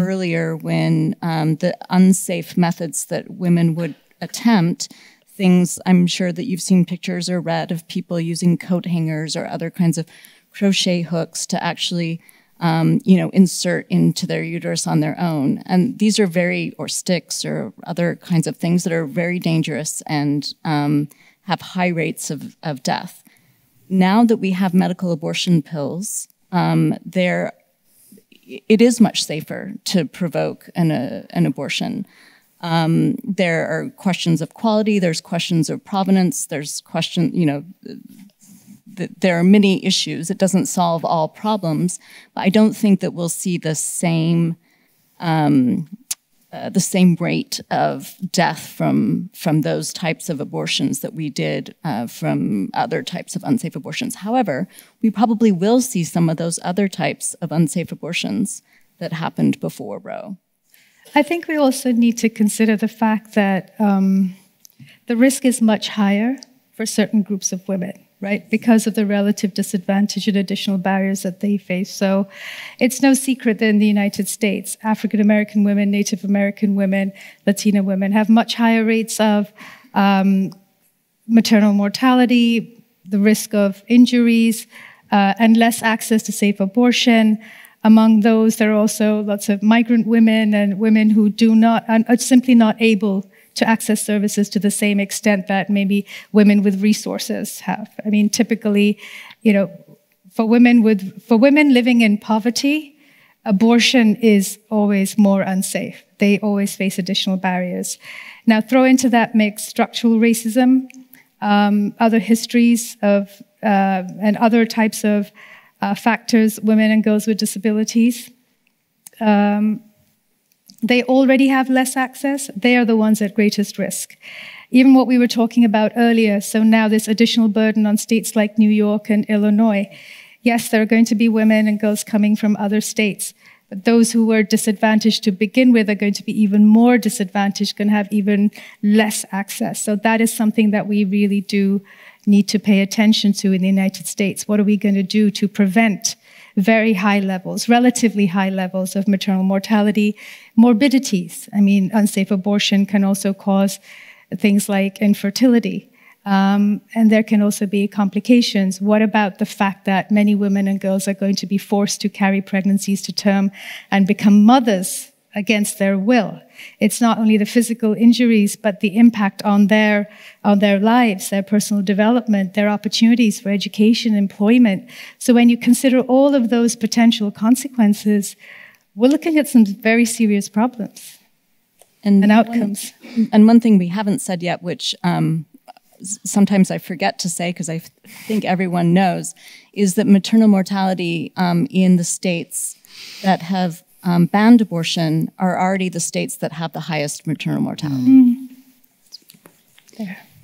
earlier when um, the unsafe methods that women would attempt, things I'm sure that you've seen pictures or read of people using coat hangers or other kinds of crochet hooks to actually um, you know, insert into their uterus on their own. And these are very, or sticks or other kinds of things that are very dangerous and um, have high rates of, of death. Now that we have medical abortion pills, um, there, it is much safer to provoke an, an abortion. Um, there are questions of quality, there's questions of provenance, there's question, you know, there are many issues. It doesn't solve all problems, but I don't think that we'll see the same um, uh, the same rate of death from from those types of abortions that we did uh, from other types of unsafe abortions. However, we probably will see some of those other types of unsafe abortions that happened before Roe. I think we also need to consider the fact that um, the risk is much higher for certain groups of women right? Because of the relative disadvantage and additional barriers that they face. So it's no secret that in the United States, African American women, Native American women, Latina women have much higher rates of um, maternal mortality, the risk of injuries, uh, and less access to safe abortion. Among those, there are also lots of migrant women and women who do not, are simply not able to access services to the same extent that maybe women with resources have. I mean, typically, you know, for women with for women living in poverty, abortion is always more unsafe. They always face additional barriers. Now, throw into that mix structural racism, um, other histories of uh, and other types of uh, factors, women and girls with disabilities. Um, they already have less access. They are the ones at greatest risk. Even what we were talking about earlier, so now this additional burden on states like New York and Illinois. Yes, there are going to be women and girls coming from other states, but those who were disadvantaged to begin with are going to be even more disadvantaged, going to have even less access. So that is something that we really do need to pay attention to in the United States. What are we going to do to prevent very high levels, relatively high levels of maternal mortality, morbidities. I mean, unsafe abortion can also cause things like infertility. Um, and there can also be complications. What about the fact that many women and girls are going to be forced to carry pregnancies to term and become mothers against their will? It's not only the physical injuries, but the impact on their, on their lives, their personal development, their opportunities for education, employment. So when you consider all of those potential consequences, we're looking at some very serious problems and, and outcomes. One, and one thing we haven't said yet, which um, sometimes I forget to say because I think everyone knows, is that maternal mortality um, in the states that have um, banned abortion are already the states that have the highest maternal mortality. Mm.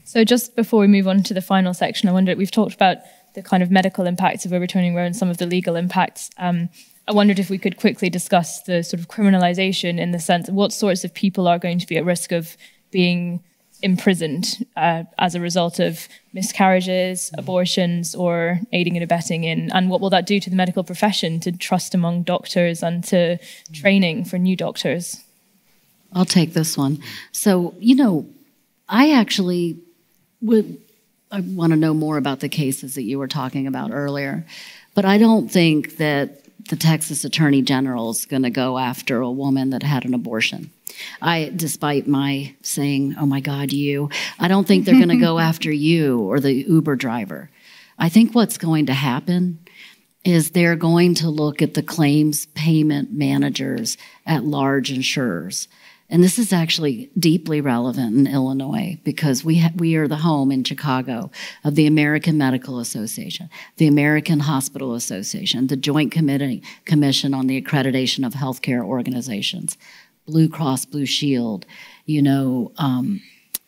So just before we move on to the final section, I wonder, we've talked about the kind of medical impacts of overturning Roe and some of the legal impacts. Um, I wondered if we could quickly discuss the sort of criminalization in the sense of what sorts of people are going to be at risk of being imprisoned uh, as a result of miscarriages, abortions, or aiding and abetting in? And what will that do to the medical profession, to trust among doctors and to training for new doctors? I'll take this one. So, you know, I actually would I want to know more about the cases that you were talking about earlier, but I don't think that the Texas Attorney General is going to go after a woman that had an abortion. I, despite my saying, oh my God, you, I don't think they're going to go after you or the Uber driver. I think what's going to happen is they're going to look at the claims payment managers at large insurers. And this is actually deeply relevant in Illinois because we, ha- we are the home in Chicago of the American Medical Association, the American Hospital Association, the Joint Committee, Commission on the Accreditation of Healthcare Organizations. Blue Cross Blue Shield, you know, um,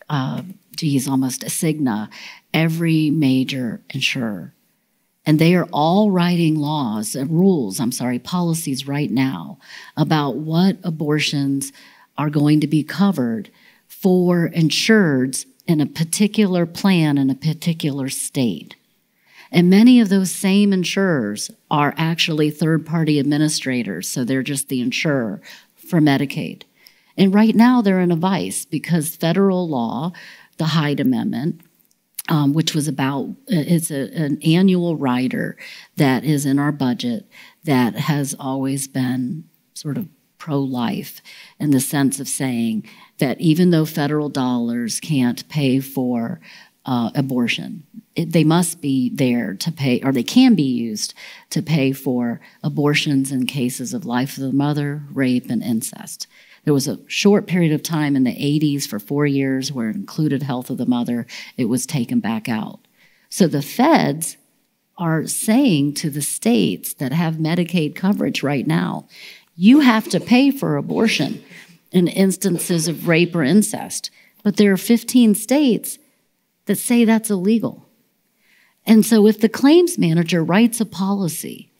uh, geez, almost a Cigna, every major insurer. And they are all writing laws, and rules, I'm sorry, policies right now about what abortions are going to be covered for insureds in a particular plan in a particular state. And many of those same insurers are actually third party administrators, so they're just the insurer for Medicaid. And right now they're in a vice because federal law, the Hyde Amendment, um, which was about it's a, an annual rider that is in our budget that has always been sort of pro-life in the sense of saying that even though federal dollars can't pay for uh, abortion, it, they must be there to pay, or they can be used to pay for abortions in cases of life of the mother, rape, and incest. There was a short period of time in the 80s for four years where it included health of the mother. It was taken back out. So the feds are saying to the states that have Medicaid coverage right now, you have to pay for abortion in instances of rape or incest. But there are 15 states that say that's illegal. And so if the claims manager writes a policy,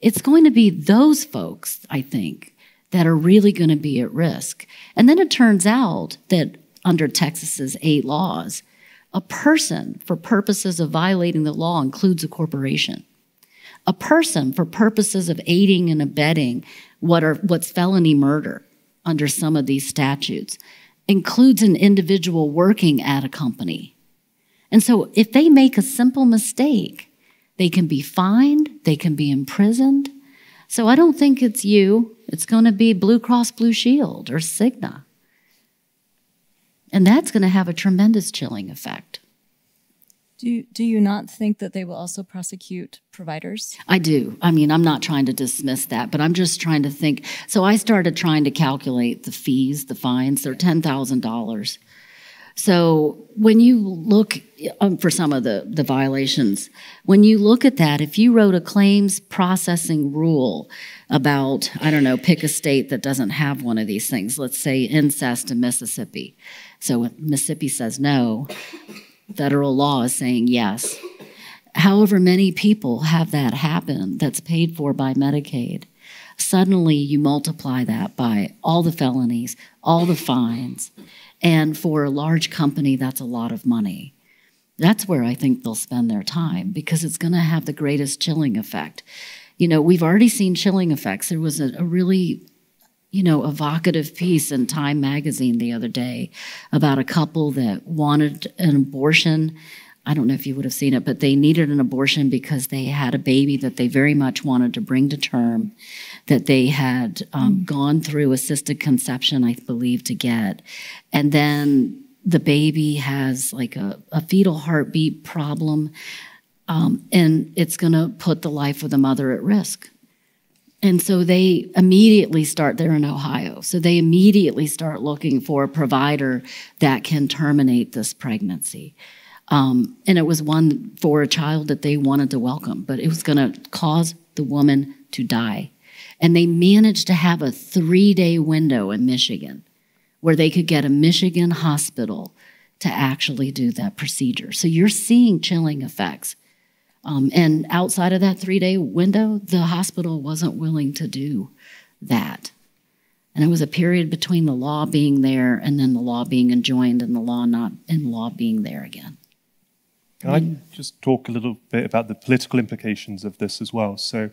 it's going to be those folks, I think, that are really going to be at risk. And then it turns out that under Texas's eight laws, a person for purposes of violating the law includes a corporation. A person for purposes of aiding and abetting what are what's felony murder under some of these statutes includes an individual working at a company. And so if they make a simple mistake, they can be fined, they can be imprisoned, so I don't think it's you. It's going to be Blue Cross Blue Shield or Cigna. And that's going to have a tremendous chilling effect. Do do you not think that they will also prosecute providers? I do. I mean, I'm not trying to dismiss that, but I'm just trying to think. So I started trying to calculate the fees, the fines. They're $10,000. So when you look um, for some of the, the violations, when you look at that, if you wrote a claims processing rule about, I don't know, pick a state that doesn't have one of these things, let's say incest in Mississippi. So Mississippi says no, federal law is saying yes. However many people have that happen that's paid for by Medicaid, suddenly you multiply that by all the felonies, all the fines and for a large company, that's a lot of money. That's where I think they'll spend their time because it's going to have the greatest chilling effect. You know, we've already seen chilling effects. There was a, a really you know, evocative piece in Time magazine the other day about a couple that wanted an abortion. I don't know if you would have seen it, but they needed an abortion because they had a baby that they very much wanted to bring to term that they had um, mm. gone through assisted conception, I believe, to get. And then the baby has like a, a fetal heartbeat problem, um, and it's going to put the life of the mother at risk. And so they immediately start, they're in Ohio, so they immediately start looking for a provider that can terminate this pregnancy. Um, and it was one for a child that they wanted to welcome, but it was going to cause the woman to die. And they managed to have a three day window in Michigan where they could get a Michigan hospital to actually do that procedure. So you're seeing chilling effects. Um, and outside of that three day window, the hospital wasn't willing to do that. And it was a period between the law being there and then the law being enjoined and the law not and law being there again. Can I just talk a little bit about the political implications of this as well? So,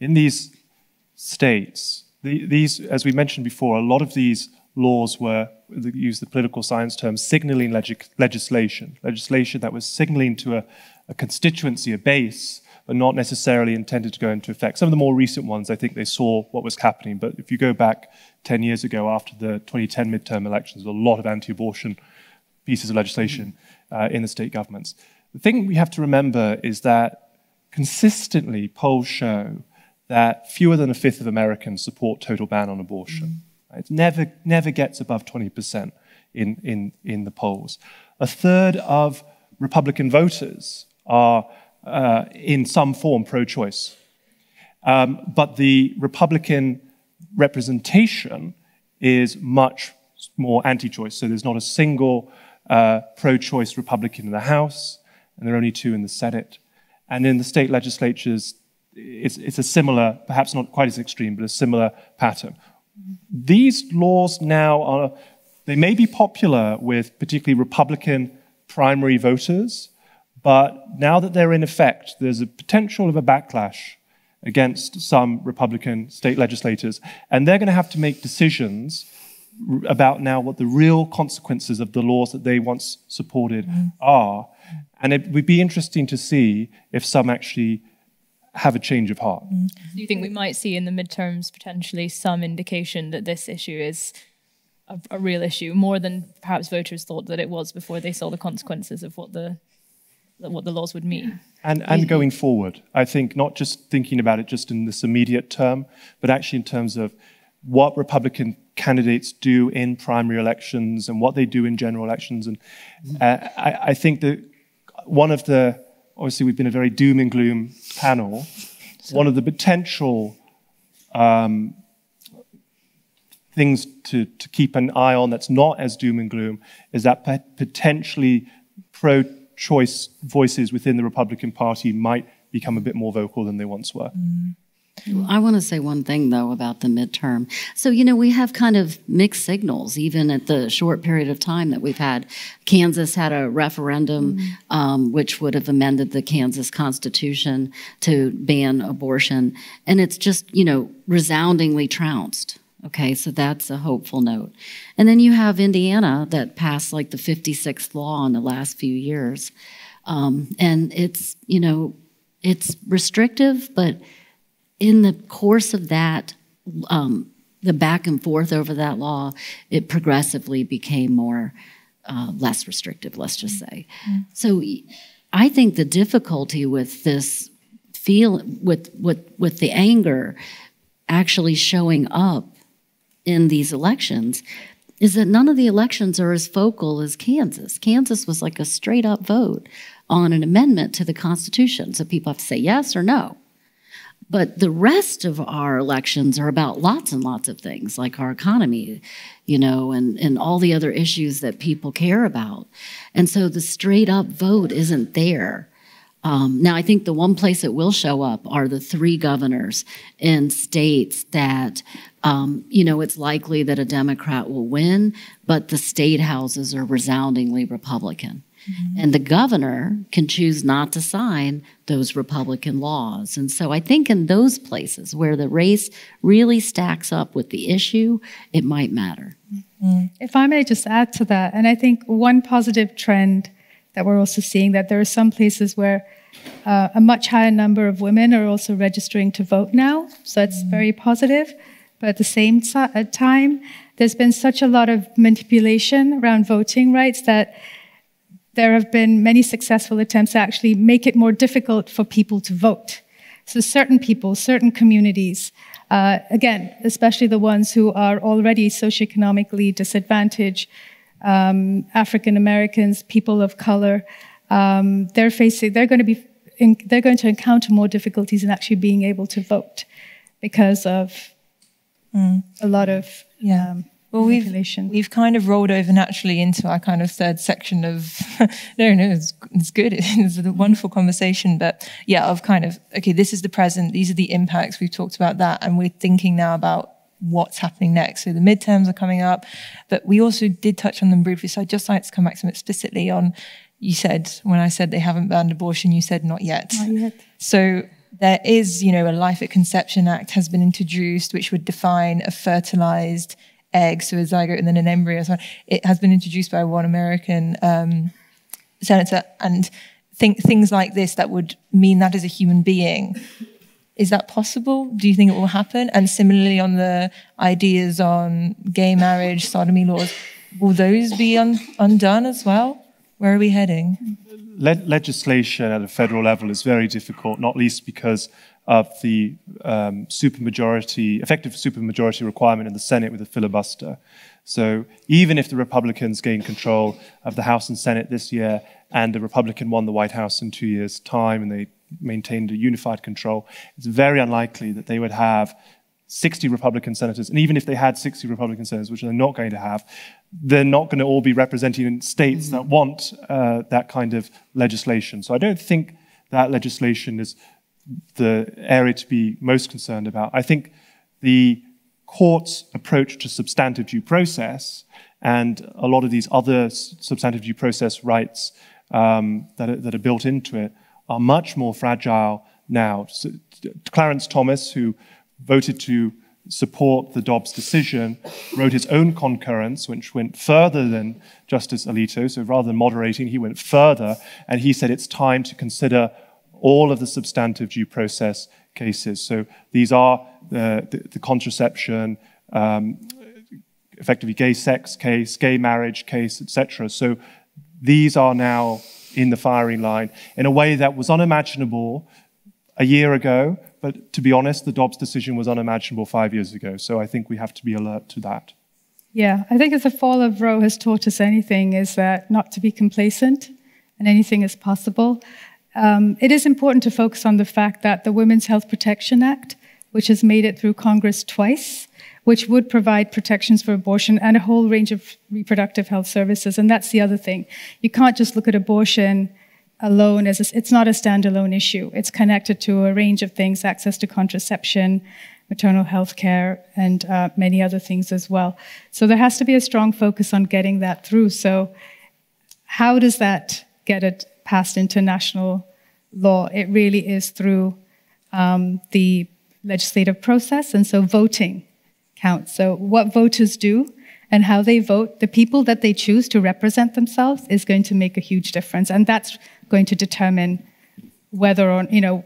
in these states, the, these, as we mentioned before, a lot of these laws were, use the political science term, signaling legislation, legislation that was signaling to a, a constituency, a base, but not necessarily intended to go into effect. Some of the more recent ones, I think they saw what was happening. But if you go back 10 years ago after the 2010 midterm elections, a lot of anti abortion pieces of legislation uh, in the state governments. The thing we have to remember is that consistently polls show that fewer than a fifth of Americans support total ban on abortion. Mm. It never, never gets above 20% in, in, in the polls. A third of Republican voters are uh, in some form pro choice. Um, but the Republican representation is much more anti choice. So there's not a single uh, pro choice Republican in the House, and there are only two in the Senate. And in the state legislatures, it's, it's a similar, perhaps not quite as extreme, but a similar pattern. These laws now are, they may be popular with particularly Republican primary voters, but now that they're in effect, there's a potential of a backlash against some Republican state legislators, and they're going to have to make decisions about now what the real consequences of the laws that they once supported mm. are. And it would be interesting to see if some actually have a change of heart. Do you think we might see in the midterms potentially some indication that this issue is a, a, real issue, more than perhaps voters thought that it was before they saw the consequences of what the what the laws would mean? And and going forward, I think not just thinking about it just in this immediate term, but actually in terms of what Republican candidates do in primary elections and what they do in general elections. And uh, I, I think that one of the obviously we've been a very doom and gloom panel. So. One of the potential um, things to, to keep an eye on that's not as doom and gloom is that potentially pro choice voices within the Republican Party might become a bit more vocal than they once were. Mm. I want to say one thing, though, about the midterm. So, you know, we have kind of mixed signals, even at the short period of time that we've had. Kansas had a referendum, mm-hmm. um, which would have amended the Kansas Constitution to ban abortion. And it's just, you know, resoundingly trounced. Okay, so that's a hopeful note. And then you have Indiana that passed like the 56th law in the last few years. Um, and it's, you know, it's restrictive, but in the course of that, um, the back and forth over that law, it progressively became more uh, less restrictive, let's just say. Mm-hmm. So I think the difficulty with this feel with with with the anger actually showing up in these elections is that none of the elections are as focal as Kansas. Kansas was like a straight up vote on an amendment to the Constitution. So people have to say yes or no. But the rest of our elections are about lots and lots of things, like our economy, you know, and, and all the other issues that people care about. And so the straight up vote isn't there. Um, now, I think the one place it will show up are the three governors in states that, um, you know, it's likely that a Democrat will win, but the state houses are resoundingly Republican. Mm-hmm. And the governor can choose not to sign those Republican laws. And so I think in those places where the race really stacks up with the issue, it might matter. Mm-hmm. If I may just add to that, and I think one positive trend that we're also seeing that there are some places where uh, a much higher number of women are also registering to vote now. So it's mm-hmm. very positive. But at the same uh, time, there's been such a lot of manipulation around voting rights that there have been many successful attempts to actually make it more difficult for people to vote. So, certain people, certain communities, uh, again, especially the ones who are already socioeconomically disadvantaged, um, African Americans, people of color, um, they're facing, they're going to be, in, they're going to encounter more difficulties in actually being able to vote because of mm. a lot of yeah. Um, well, we've, we've kind of rolled over naturally into our kind of third section of, no, no, it's, it's good. It's a wonderful conversation. But yeah, of kind of, okay, this is the present. These are the impacts. We've talked about that. And we're thinking now about what's happening next. So the midterms are coming up. But we also did touch on them briefly. So I'd just like to come back to them explicitly on, you said, when I said they haven't banned abortion, you said not yet. Not yet. So there is, you know, a Life at Conception Act has been introduced, which would define a fertilized egg, so a zygote and then an embryo. So it has been introduced by one American um, senator, and think things like this that would mean that as a human being. Is that possible? Do you think it will happen? And similarly, on the ideas on gay marriage, sodomy laws, will those be un- undone as well? Where are we heading? Le- legislation at a federal level is very difficult, not least because of the um, supermajority, effective supermajority requirement in the Senate with a filibuster. So even if the Republicans gain control of the House and Senate this year, and the Republican won the White House in two years' time, and they maintained a unified control, it's very unlikely that they would have 60 Republican senators. And even if they had 60 Republican senators, which they're not going to have, they're not going to all be representing in states that want uh, that kind of legislation. So I don't think that legislation is the area to be most concerned about. I think the court's approach to substantive due process and a lot of these other substantive due process rights um, that, are, that are built into it are much more fragile now. So, Clarence Thomas, who voted to support the Dobbs decision, wrote his own concurrence, which went further than Justice Alito. So rather than moderating, he went further, and he said it's time to consider all of the substantive due process cases. So these are the, the, contraception, um, effectively gay sex case, gay marriage case, etc. So these are now in the firing line in a way that was unimaginable a year ago, but to be honest, the Dobbs decision was unimaginable five years ago. So I think we have to be alert to that. Yeah, I think if the fall of Roe has taught us anything, is that not to be complacent and anything is possible. Um, it is important to focus on the fact that the Women's Health Protection Act, which has made it through Congress twice, which would provide protections for abortion and a whole range of reproductive health services. And that's the other thing. You can't just look at abortion alone as a, it's not a standalone issue. It's connected to a range of things, access to contraception, maternal health care, and uh, many other things as well. So there has to be a strong focus on getting that through. So how does that get it passed into national law? It really is through um, the legislative process, and so voting counts. So, what voters do and how they vote, the people that they choose to represent themselves is going to make a huge difference. And that's going to determine whether or, you know,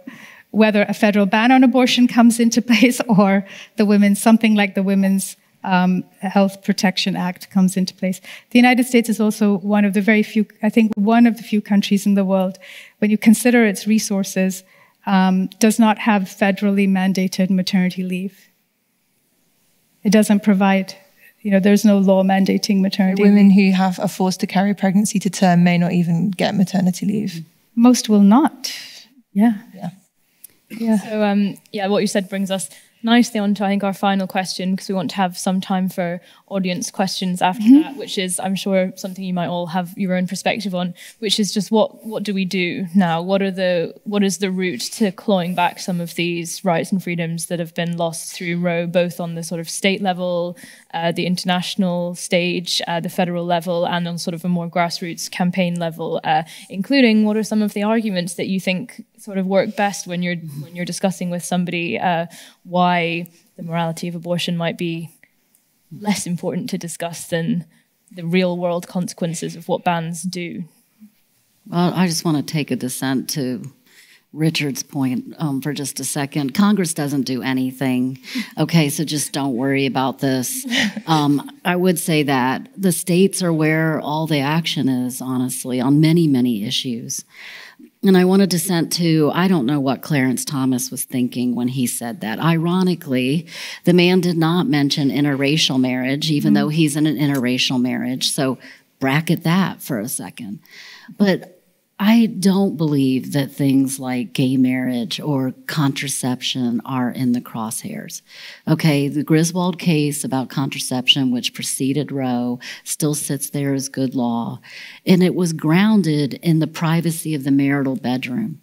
whether a federal ban on abortion comes into place or the women's, something like the Women's um, Health Protection Act comes into place. The United States is also one of the very few, I think, one of the few countries in the world, when you consider its resources, um, does not have federally mandated maternity leave. It doesn't provide, you know, there's no law mandating maternity Women who have are forced to carry pregnancy to term may not even get maternity leave. Most will not. Yeah. Yeah. Yeah. So um, yeah, what you said brings us nicely on to I think our final question because we want to have some time for audience questions after Mm-hmm. that, which is I'm sure something you might all have your own perspective on, which is just what what do we do now? What are the what is the route to clawing back some of these rights and freedoms that have been lost through Roe, both on the sort of state level, uh, the international stage, uh, the federal level, and on sort of a more grassroots campaign level, uh, including what are some of the arguments that you think sort of work best when you're when you're discussing with somebody uh, why the morality of abortion might be less important to discuss than the real world consequences of what bans do. Well, I just want to take a dissent to Richard's point um, for just a second. Congress doesn't do anything. Okay, so just don't worry about this. Um, I would say that the states are where all the action is, honestly, on many, many issues. And I want to dissent to, I don't know what Clarence Thomas was thinking when he said that. Ironically, the man did not mention interracial marriage, even though he's in an interracial marriage. So bracket that for a second. But I don't believe that things like gay marriage or contraception are in the crosshairs. Okay, the Griswold case about contraception, which preceded Roe, still sits there as good law. And it was grounded in the privacy of the marital bedroom.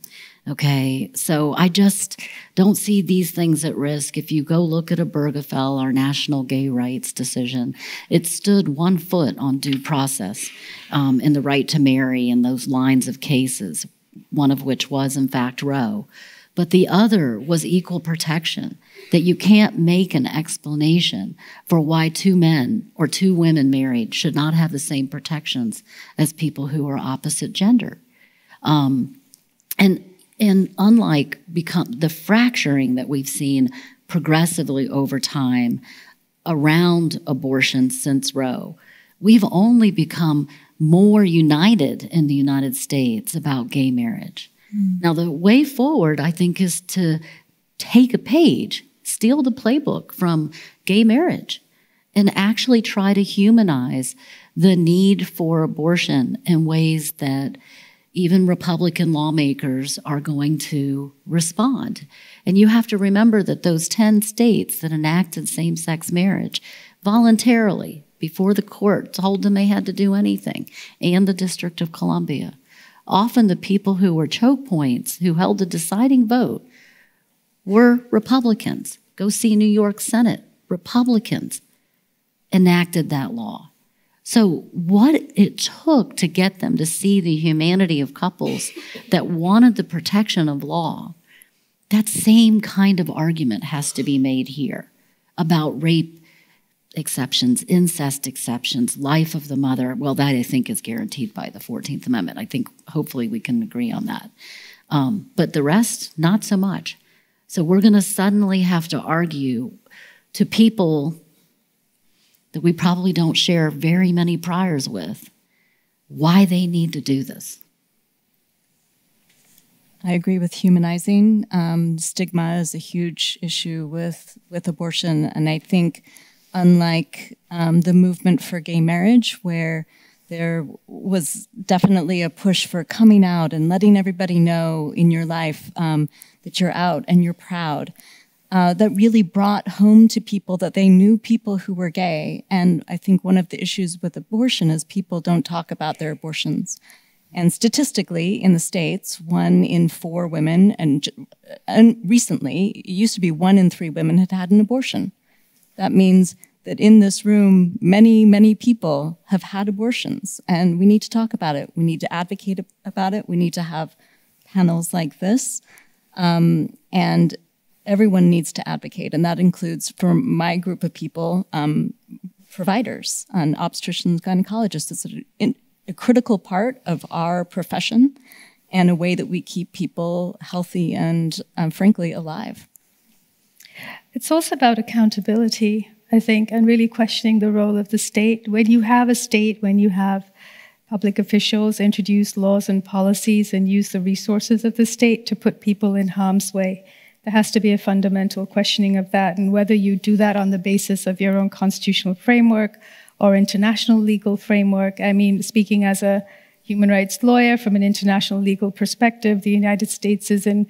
Okay, so I just don't see these things at risk. If you go look at Obergefell, our national gay rights decision, it stood one foot on due process um, and the right to marry in those lines of cases, one of which was, in fact, Roe. But the other was equal protection, that you can't make an explanation for why two men or two women married should not have the same protections as people who are opposite gender. Um, and and unlike become the fracturing that we've seen progressively over time around abortion since Roe, we've only become more united in the United States about gay marriage. Mm. Now, the way forward, I think, is to take a page, steal the playbook from gay marriage, and actually try to humanize the need for abortion in ways that even Republican lawmakers are going to respond. And you have to remember that those 10 states that enacted same sex marriage voluntarily, before the court told them they had to do anything, and the District of Columbia, often the people who were choke points, who held the deciding vote, were Republicans. Go see New York Senate. Republicans enacted that law. So, what it took to get them to see the humanity of couples that wanted the protection of law, that same kind of argument has to be made here. about rape exceptions, incest exceptions, life of the mother. Well, that I think is guaranteed by the 14th Amendment. I think hopefully we can agree on that. Um, but the rest, not so much. So we're going to suddenly have to argue to people that we probably don't share very many priors with why they need to do this. I agree with humanizing. Um, stigma is a huge issue with with abortion, and I think, unlike um, the movement for gay marriage, where there was definitely a push for coming out and letting everybody know in your life um, that you're out and you're proud. Uh, that really brought home to people that they knew people who were gay. And I think one of the issues with abortion is people don't talk about their abortions. And statistically, in the States, one in four women, and, and recently, it used to be one in three women had had an abortion. That means that in this room, many, many people have had abortions, and we need to talk about it. We need to advocate about it. We need to have panels like this. Um, and everyone needs to advocate, and that includes for my group of people, um, providers and obstetricians, gynecologists. It's a, a critical part of our profession and a way that we keep people healthy and, um, frankly, alive. It's also about accountability, I think, and really questioning the role of the state. When you have a state, when you have public officials introduce laws and policies and use the resources of the state to put people in harm's way, there has to be a fundamental questioning of that and whether you do that on the basis of your own constitutional framework or international legal framework. I mean, speaking as a human rights lawyer from an international legal perspective, the United States is in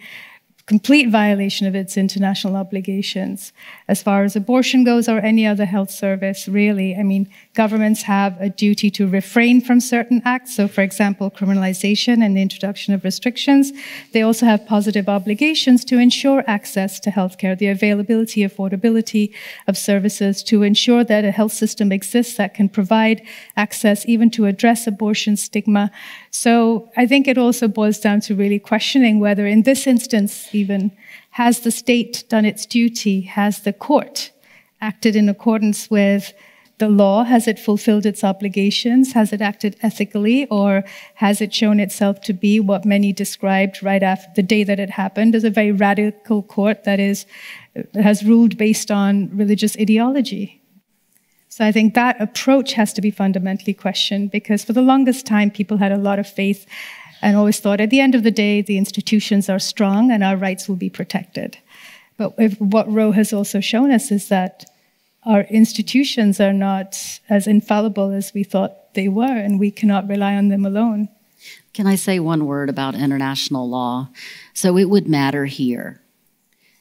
complete violation of its international obligations. As far as abortion goes or any other health service, really, I mean, governments have a duty to refrain from certain acts. So, for example, criminalization and the introduction of restrictions. They also have positive obligations to ensure access to healthcare, the availability, affordability of services, to ensure that a health system exists that can provide access even to address abortion stigma. So I think it also boils down to really questioning whether in this instance, even, has the state done its duty? Has the court acted in accordance with the law? Has it fulfilled its obligations? Has it acted ethically? Or has it shown itself to be what many described right after the day that it happened as a very radical court that is, has ruled based on religious ideology? So I think that approach has to be fundamentally questioned because for the longest time, people had a lot of faith and always thought at the end of the day, the institutions are strong and our rights will be protected. But if, what Roe has also shown us is that our institutions are not as infallible as we thought they were, and we cannot rely on them alone. Can I say one word about international law? So it would matter here.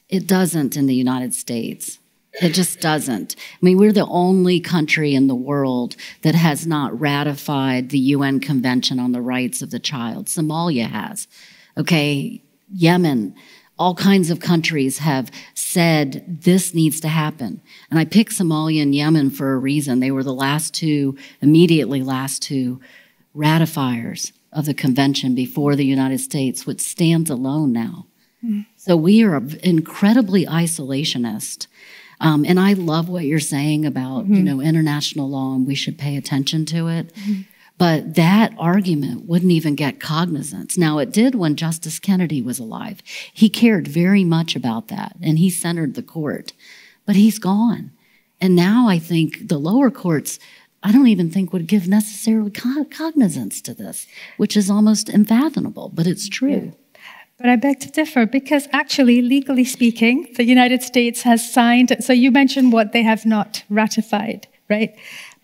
It doesn't in the United States. It just doesn't. I mean, we're the only country in the world that has not ratified the UN Convention on the Rights of the Child. Somalia has. Okay, Yemen, all kinds of countries have said this needs to happen. And I picked Somalia and Yemen for a reason. They were the last two, immediately last two ratifiers of the convention before the United States, which stands alone now. Mm. So we are incredibly isolationist. Um, and I love what you're saying about, mm-hmm. you know, international law and we should pay attention to it. Mm-hmm. But that argument wouldn't even get cognizance. Now, it did when Justice Kennedy was alive. He cared very much about that and he centered the court, but he's gone. And now I think the lower courts, I don't even think would give necessarily cognizance to this, which is almost unfathomable, but it's true. But I beg to differ because actually, legally speaking, the United States has signed, so you mentioned what they have not ratified, right?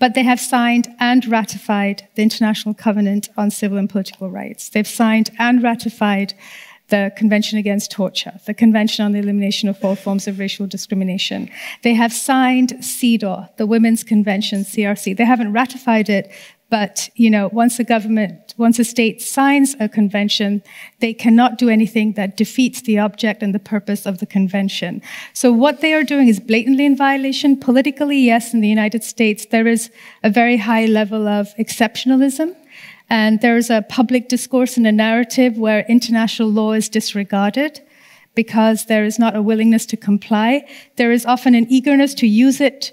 But they have signed and ratified the International Covenant on Civil and Political Rights. They've signed and ratified the Convention Against Torture, the Convention on the Elimination of All Forms of Racial Discrimination. They have signed CEDAW, the Women's Convention, CRC. They haven't ratified it, but, you know, once a government, once a state signs a convention, they cannot do anything that defeats the object and the purpose of the convention. So what they are doing is blatantly in violation. Politically, yes, in the United States, there is a very high level of exceptionalism. And there's a public discourse and a narrative where international law is disregarded. because there is not a willingness to comply. There is often an eagerness to use it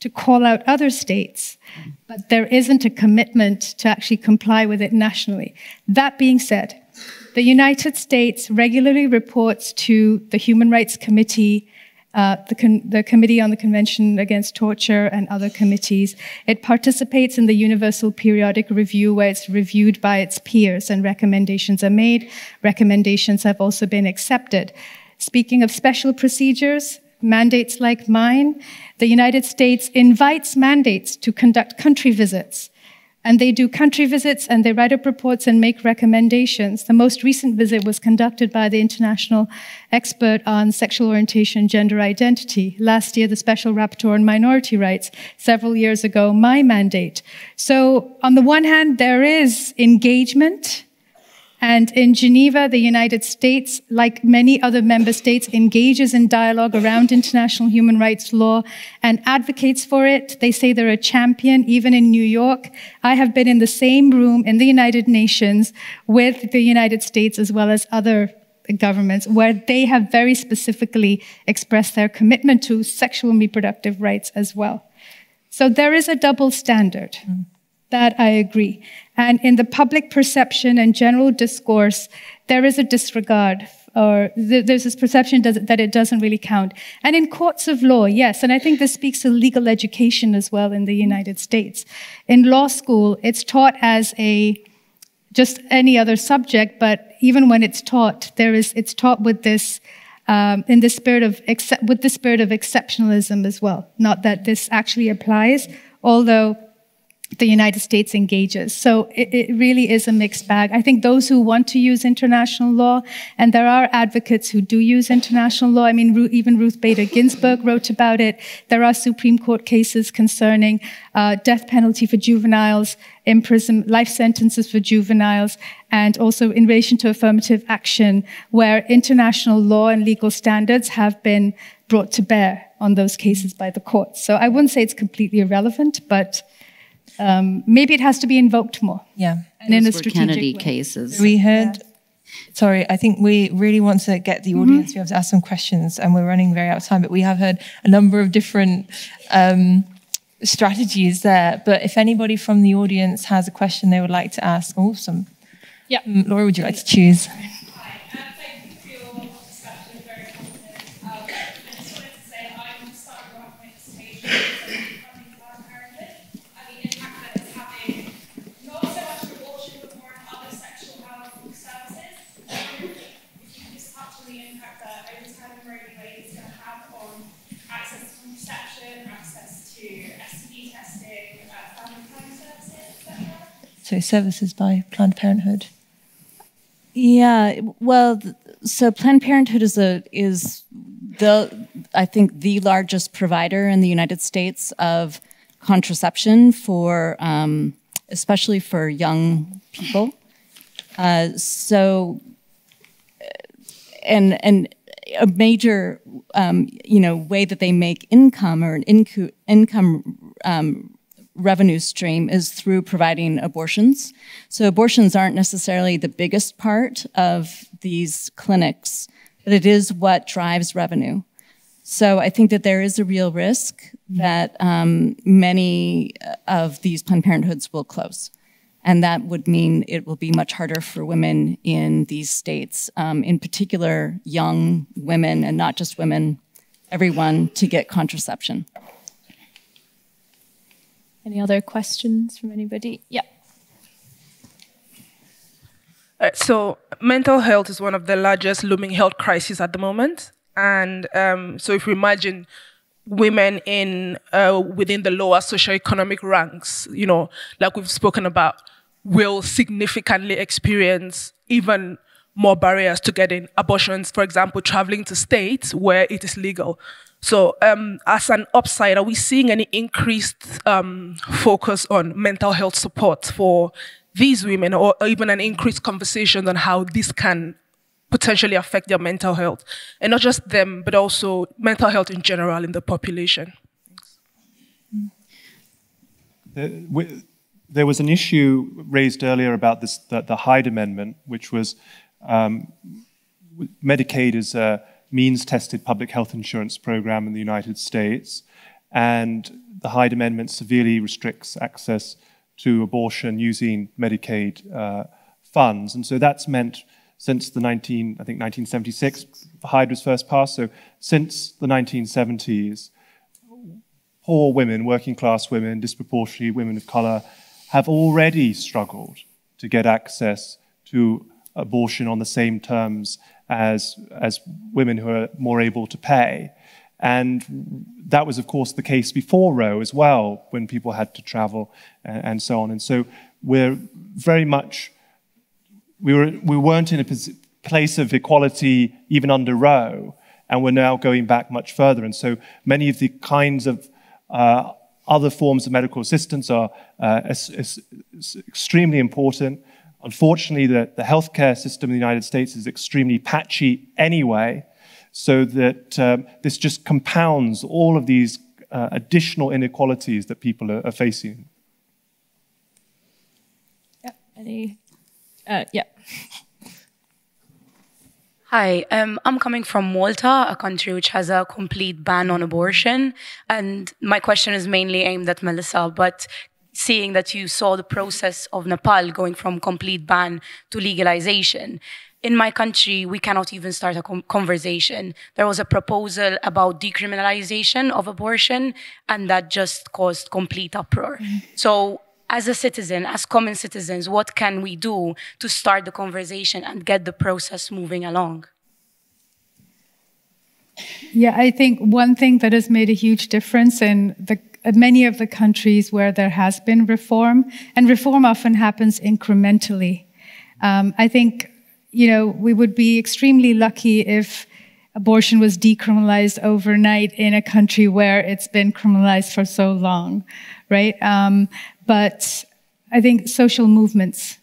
to call out other states, but there isn't a commitment to actually comply with it nationally. That being said, the United States regularly reports to the Human Rights Committee uh, the, the, Committee on the Convention Against Torture and other committees. It participates in the Universal Periodic Review, where it's reviewed by its peers and recommendations are made. Recommendations have also been accepted. Speaking of special procedures, mandates like mine, the United States invites mandates to conduct country visits and they do country visits and they write up reports and make recommendations. The most recent visit was conducted by the international expert on sexual orientation, and gender identity. Last year, the special rapporteur on minority rights. Several years ago, my mandate. So on the one hand, there is engagement and in Geneva, the United States, like many other member states, engages in dialogue around international human rights law and advocates for it. They say they're a champion, even in New York. I have been in the same room in the United Nations with the United States as well as other governments where they have very specifically expressed their commitment to sexual and reproductive rights as well. So there is a double standard. Mm. That I agree. And in the public perception and general discourse, there is a disregard or there's this perception that it doesn't really count. And in courts of law, yes, and I think this speaks to legal education as well in the United States. In law school, it's taught as a just any other subject, but even when it's taught, there is it's taught with this um, in the spirit of with the spirit of exceptionalism as well. Not that this actually applies, although the United States engages. So it, it, really is a mixed bag. I think those who want to use international law, and there are advocates who do use international law. I mean, even Ruth Bader Ginsburg wrote about it. There are Supreme Court cases concerning uh, death penalty for juveniles, imprison, life sentences for juveniles, and also in relation to affirmative action, where international law and legal standards have been brought to bear on those cases by the courts. So I wouldn't say it's completely irrelevant, but um, maybe it has to be invoked more. Yeah. And Those in a strategic Kennedy way. cases. We heard. Yeah. Sorry, I think we really want to get the audience mm-hmm. to be able to ask some questions, and we're running very out of time. But we have heard a number of different um, strategies there. But if anybody from the audience has a question they would like to ask, awesome. Yeah. Laura, would you like to choose? So services by Planned Parenthood? Yeah, well, so Planned Parenthood is a is the I think the largest provider in the United States of contraception for um, especially for young people. Uh, so, and and a major um, you know way that they make income or an inco- income um, revenue stream is through providing abortions. So abortions aren't necessarily the biggest part of these clinics, but it is what drives revenue. So I think that there is a real risk that um, many of these Planned Parenthoods will close. And that would mean it will be much harder for women in these states, um, in particular young women, and not just women, everyone, to get contraception. Any other questions from anybody? Yeah. Uh, so, mental health is one of the largest looming health crises at the moment. And um, so, if we imagine women in uh, within the lower socioeconomic ranks, you know, like we've spoken about, will significantly experience even more barriers to getting abortions. For example, traveling to states where it is legal. So, um, as an upside, are we seeing any increased um, focus on mental health support for these women, or even an increased conversation on how this can potentially affect their mental health, and not just them, but also mental health in general in the population? There was an issue raised earlier about this, the, the Hyde Amendment, which was um, Medicaid is a means tested public health insurance program in the United States, and the Hyde Amendment severely restricts access to abortion using Medicaid uh, funds. And so that's meant since the 19, I think 1976, Hyde was first passed. So since the 1970s, poor women, working class women, disproportionately women of color, have already struggled to get access to abortion on the same terms as, as women who are more able to pay. And that was, of course, the case before Roe as well, when people had to travel and, and so on. And so we're very much, we, were, we weren't in a place of equality even under Roe, and we're now going back much further. And so many of the kinds of uh, other forms of medical assistance are uh, extremely important. Unfortunately, the, the healthcare system in the United States is extremely patchy anyway, so that um, this just compounds all of these uh, additional inequalities that people are, are facing. Yeah, any? Uh, yeah. Hi, um, I'm coming from Malta, a country which has a complete ban on abortion. And my question is mainly aimed at Melissa, but seeing that you saw the process of Nepal going from complete ban to legalization. In my country, we cannot even start a conversation. There was a proposal about decriminalization of abortion, and that just caused complete uproar. Mm-hmm. So, as a citizen, as common citizens, what can we do to start the conversation and get the process moving along? Yeah, I think one thing that has made a huge difference in the many of the countries where there has been reform, and reform often happens incrementally. Um, I think, you know, we would be extremely lucky if abortion was decriminalized overnight in a country where it's been criminalized for so long, right? Um, but I think social movements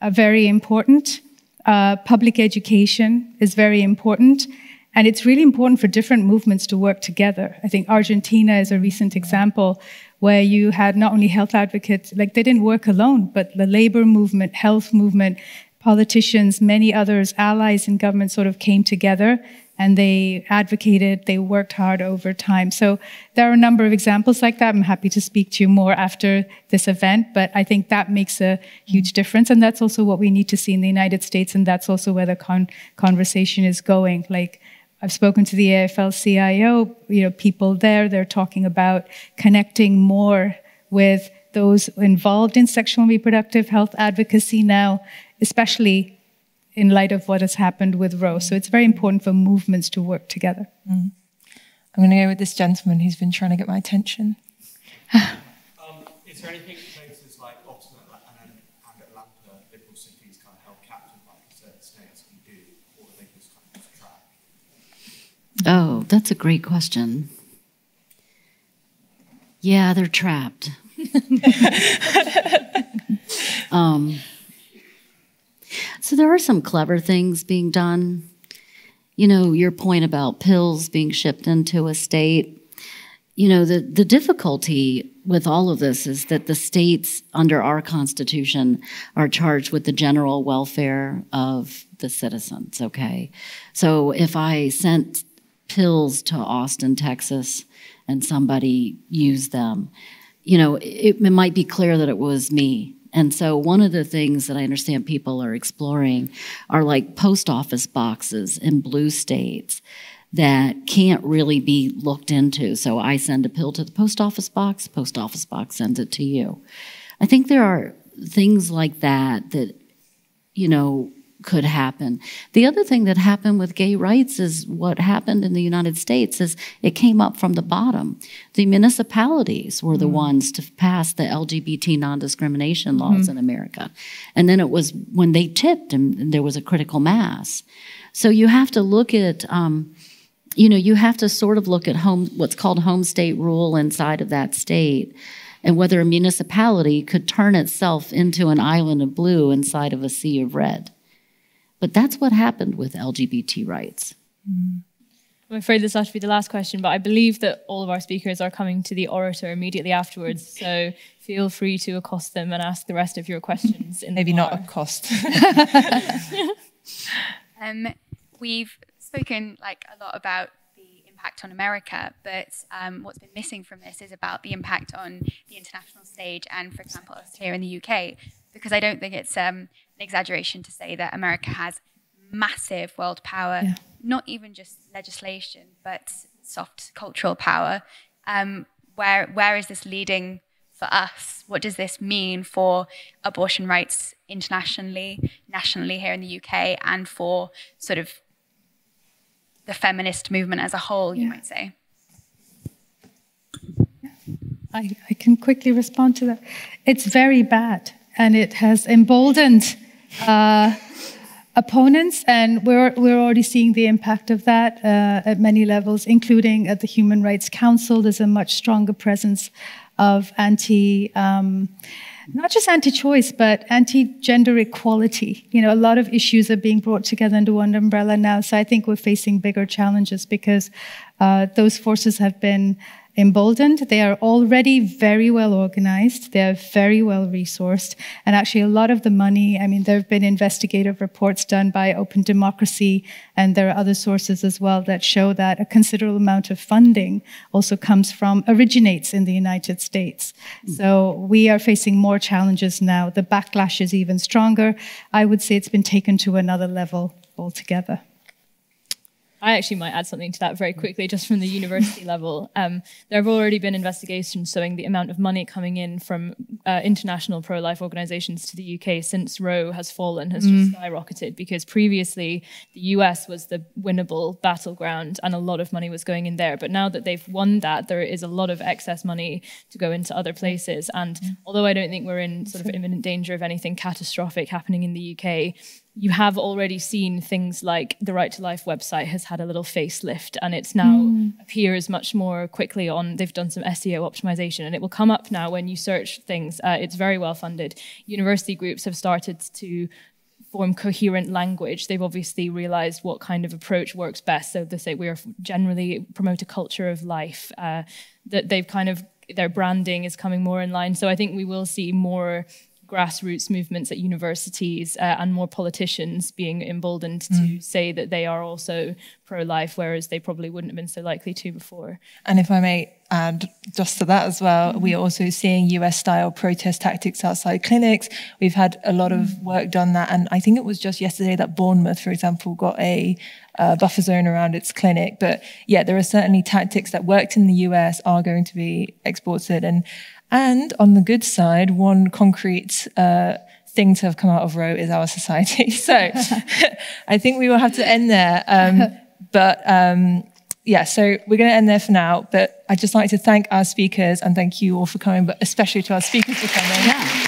are very important. Uh, public education is very important. And it's really important for different movements to work together. I think Argentina is a recent example where you had not only health advocates, like they didn't work alone, but the labor movement, health movement, politicians, many others, allies in government sort of came together and they advocated, they worked hard over time. So there are a number of examples like that. I'm happy to speak to you more after this event, but I think that makes a huge difference. And that's also what we need to see in the United States. And that's also where the con- conversation is going. Like, I've spoken to the AFL-CIO, you know, people there, they're talking about connecting more with those involved in sexual and reproductive health advocacy now, especially in light of what has happened with Roe. So it's very important for movements to work together. Mm. I'm going to go with this gentleman who's been trying to get my attention. um, is there anything Oh, that's a great question. Yeah, they're trapped. um, so there are some clever things being done. You know, your point about pills being shipped into a state. You know, the, the difficulty with all of this is that the states under our Constitution are charged with the general welfare of the citizens, okay? So if I sent pills to Austin, Texas, and somebody used them, you know, it, it might be clear that it was me. And so, one of the things that I understand people are exploring are like post office boxes in blue states that can't really be looked into. So, I send a pill to the post office box, post office box sends it to you. I think there are things like that that, you know, could happen. The other thing that happened with gay rights is what happened in the United States is it came up from the bottom. The municipalities were the mm-hmm. ones to pass the LGBT non-discrimination laws mm-hmm. in America. And then it was when they tipped and, and, there was a critical mass. So you have to look at um, you know, you have to sort of look at home what's called home state rule inside of that state and whether a municipality could turn itself into an island of blue inside of a sea of red. But that's what happened with LGBT rights. Mm. I'm afraid this has to be the last question, but I believe that all of our speakers are coming to the orator immediately afterwards. So feel free to accost them and ask the rest of your questions. Maybe not accost. um, we've spoken like a lot about the impact on America, but um, what's been missing from this is about the impact on the international stage and, for example, us here in the UK, because I don't think it's um, an exaggeration to say that America has massive world power, yeah. not even just legislation, but soft cultural power. Um, where where is this leading for us? What does this mean for abortion rights internationally, nationally here in the UK, and for sort of the feminist movement as a whole, you might say? I, I can quickly respond to that. It's very bad, and it has emboldened uh, opponents, and we're, we're already seeing the impact of that uh, at many levels, including at the Human Rights Council. There's a much stronger presence of anti, um, not just anti-choice, but anti-gender equality. You know, a lot of issues are being brought together under one umbrella now. So I think we're facing bigger challenges because uh, those forces have been emboldened. They are already very well organized. They are very well resourced. And actually, a lot of the money, I mean, there have been investigative reports done by Open Democracy, and there are other sources as well that show that a considerable amount of funding also comes from, originates in the United States. Mm. So we are facing more challenges now. The backlash is even stronger. I would say it's been taken to another level altogether. I actually might add something to that very quickly, just from the university level. Um, there have already been investigations showing the amount of money coming in from uh, international pro-life organizations to the UK since Roe has fallen has mm. just skyrocketed because previously the US was the winnable battleground and a lot of money was going in there. But now that they've won that, there is a lot of excess money to go into other places. And mm. although I don't think we're in sort of imminent danger of anything catastrophic happening in the UK, you have already seen things like the Right to Life website has had a little facelift and it's now mm. appears much more quickly on. They've done some SEO optimization and it will come up now when you search things. Uh, it's very well funded. University groups have started to form coherent language. They've obviously realized what kind of approach works best. So they say we are generally promote a culture of life. Uh, that they've kind of their branding is coming more in line. So I think we will see more grassroots movements at universities uh, and more politicians being emboldened mm. to say that they are also pro-life, whereas they probably wouldn't have been so likely to before. And if I may add just to that as well, mm. we are also seeing US-style protest tactics outside clinics. We've had a lot of mm. work done that, and I think it was just yesterday that Bournemouth, for example, got a uh, buffer zone around its clinic. But yeah, there are certainly tactics that worked in the US are going to be exported and and on the good side, one concrete uh, thing to have come out of Roe is our society. So I think we will have to end there. Um, but um, yeah, so we're going to end there for now. But I'd just like to thank our speakers and thank you all for coming, but especially to our speakers for coming. Yeah.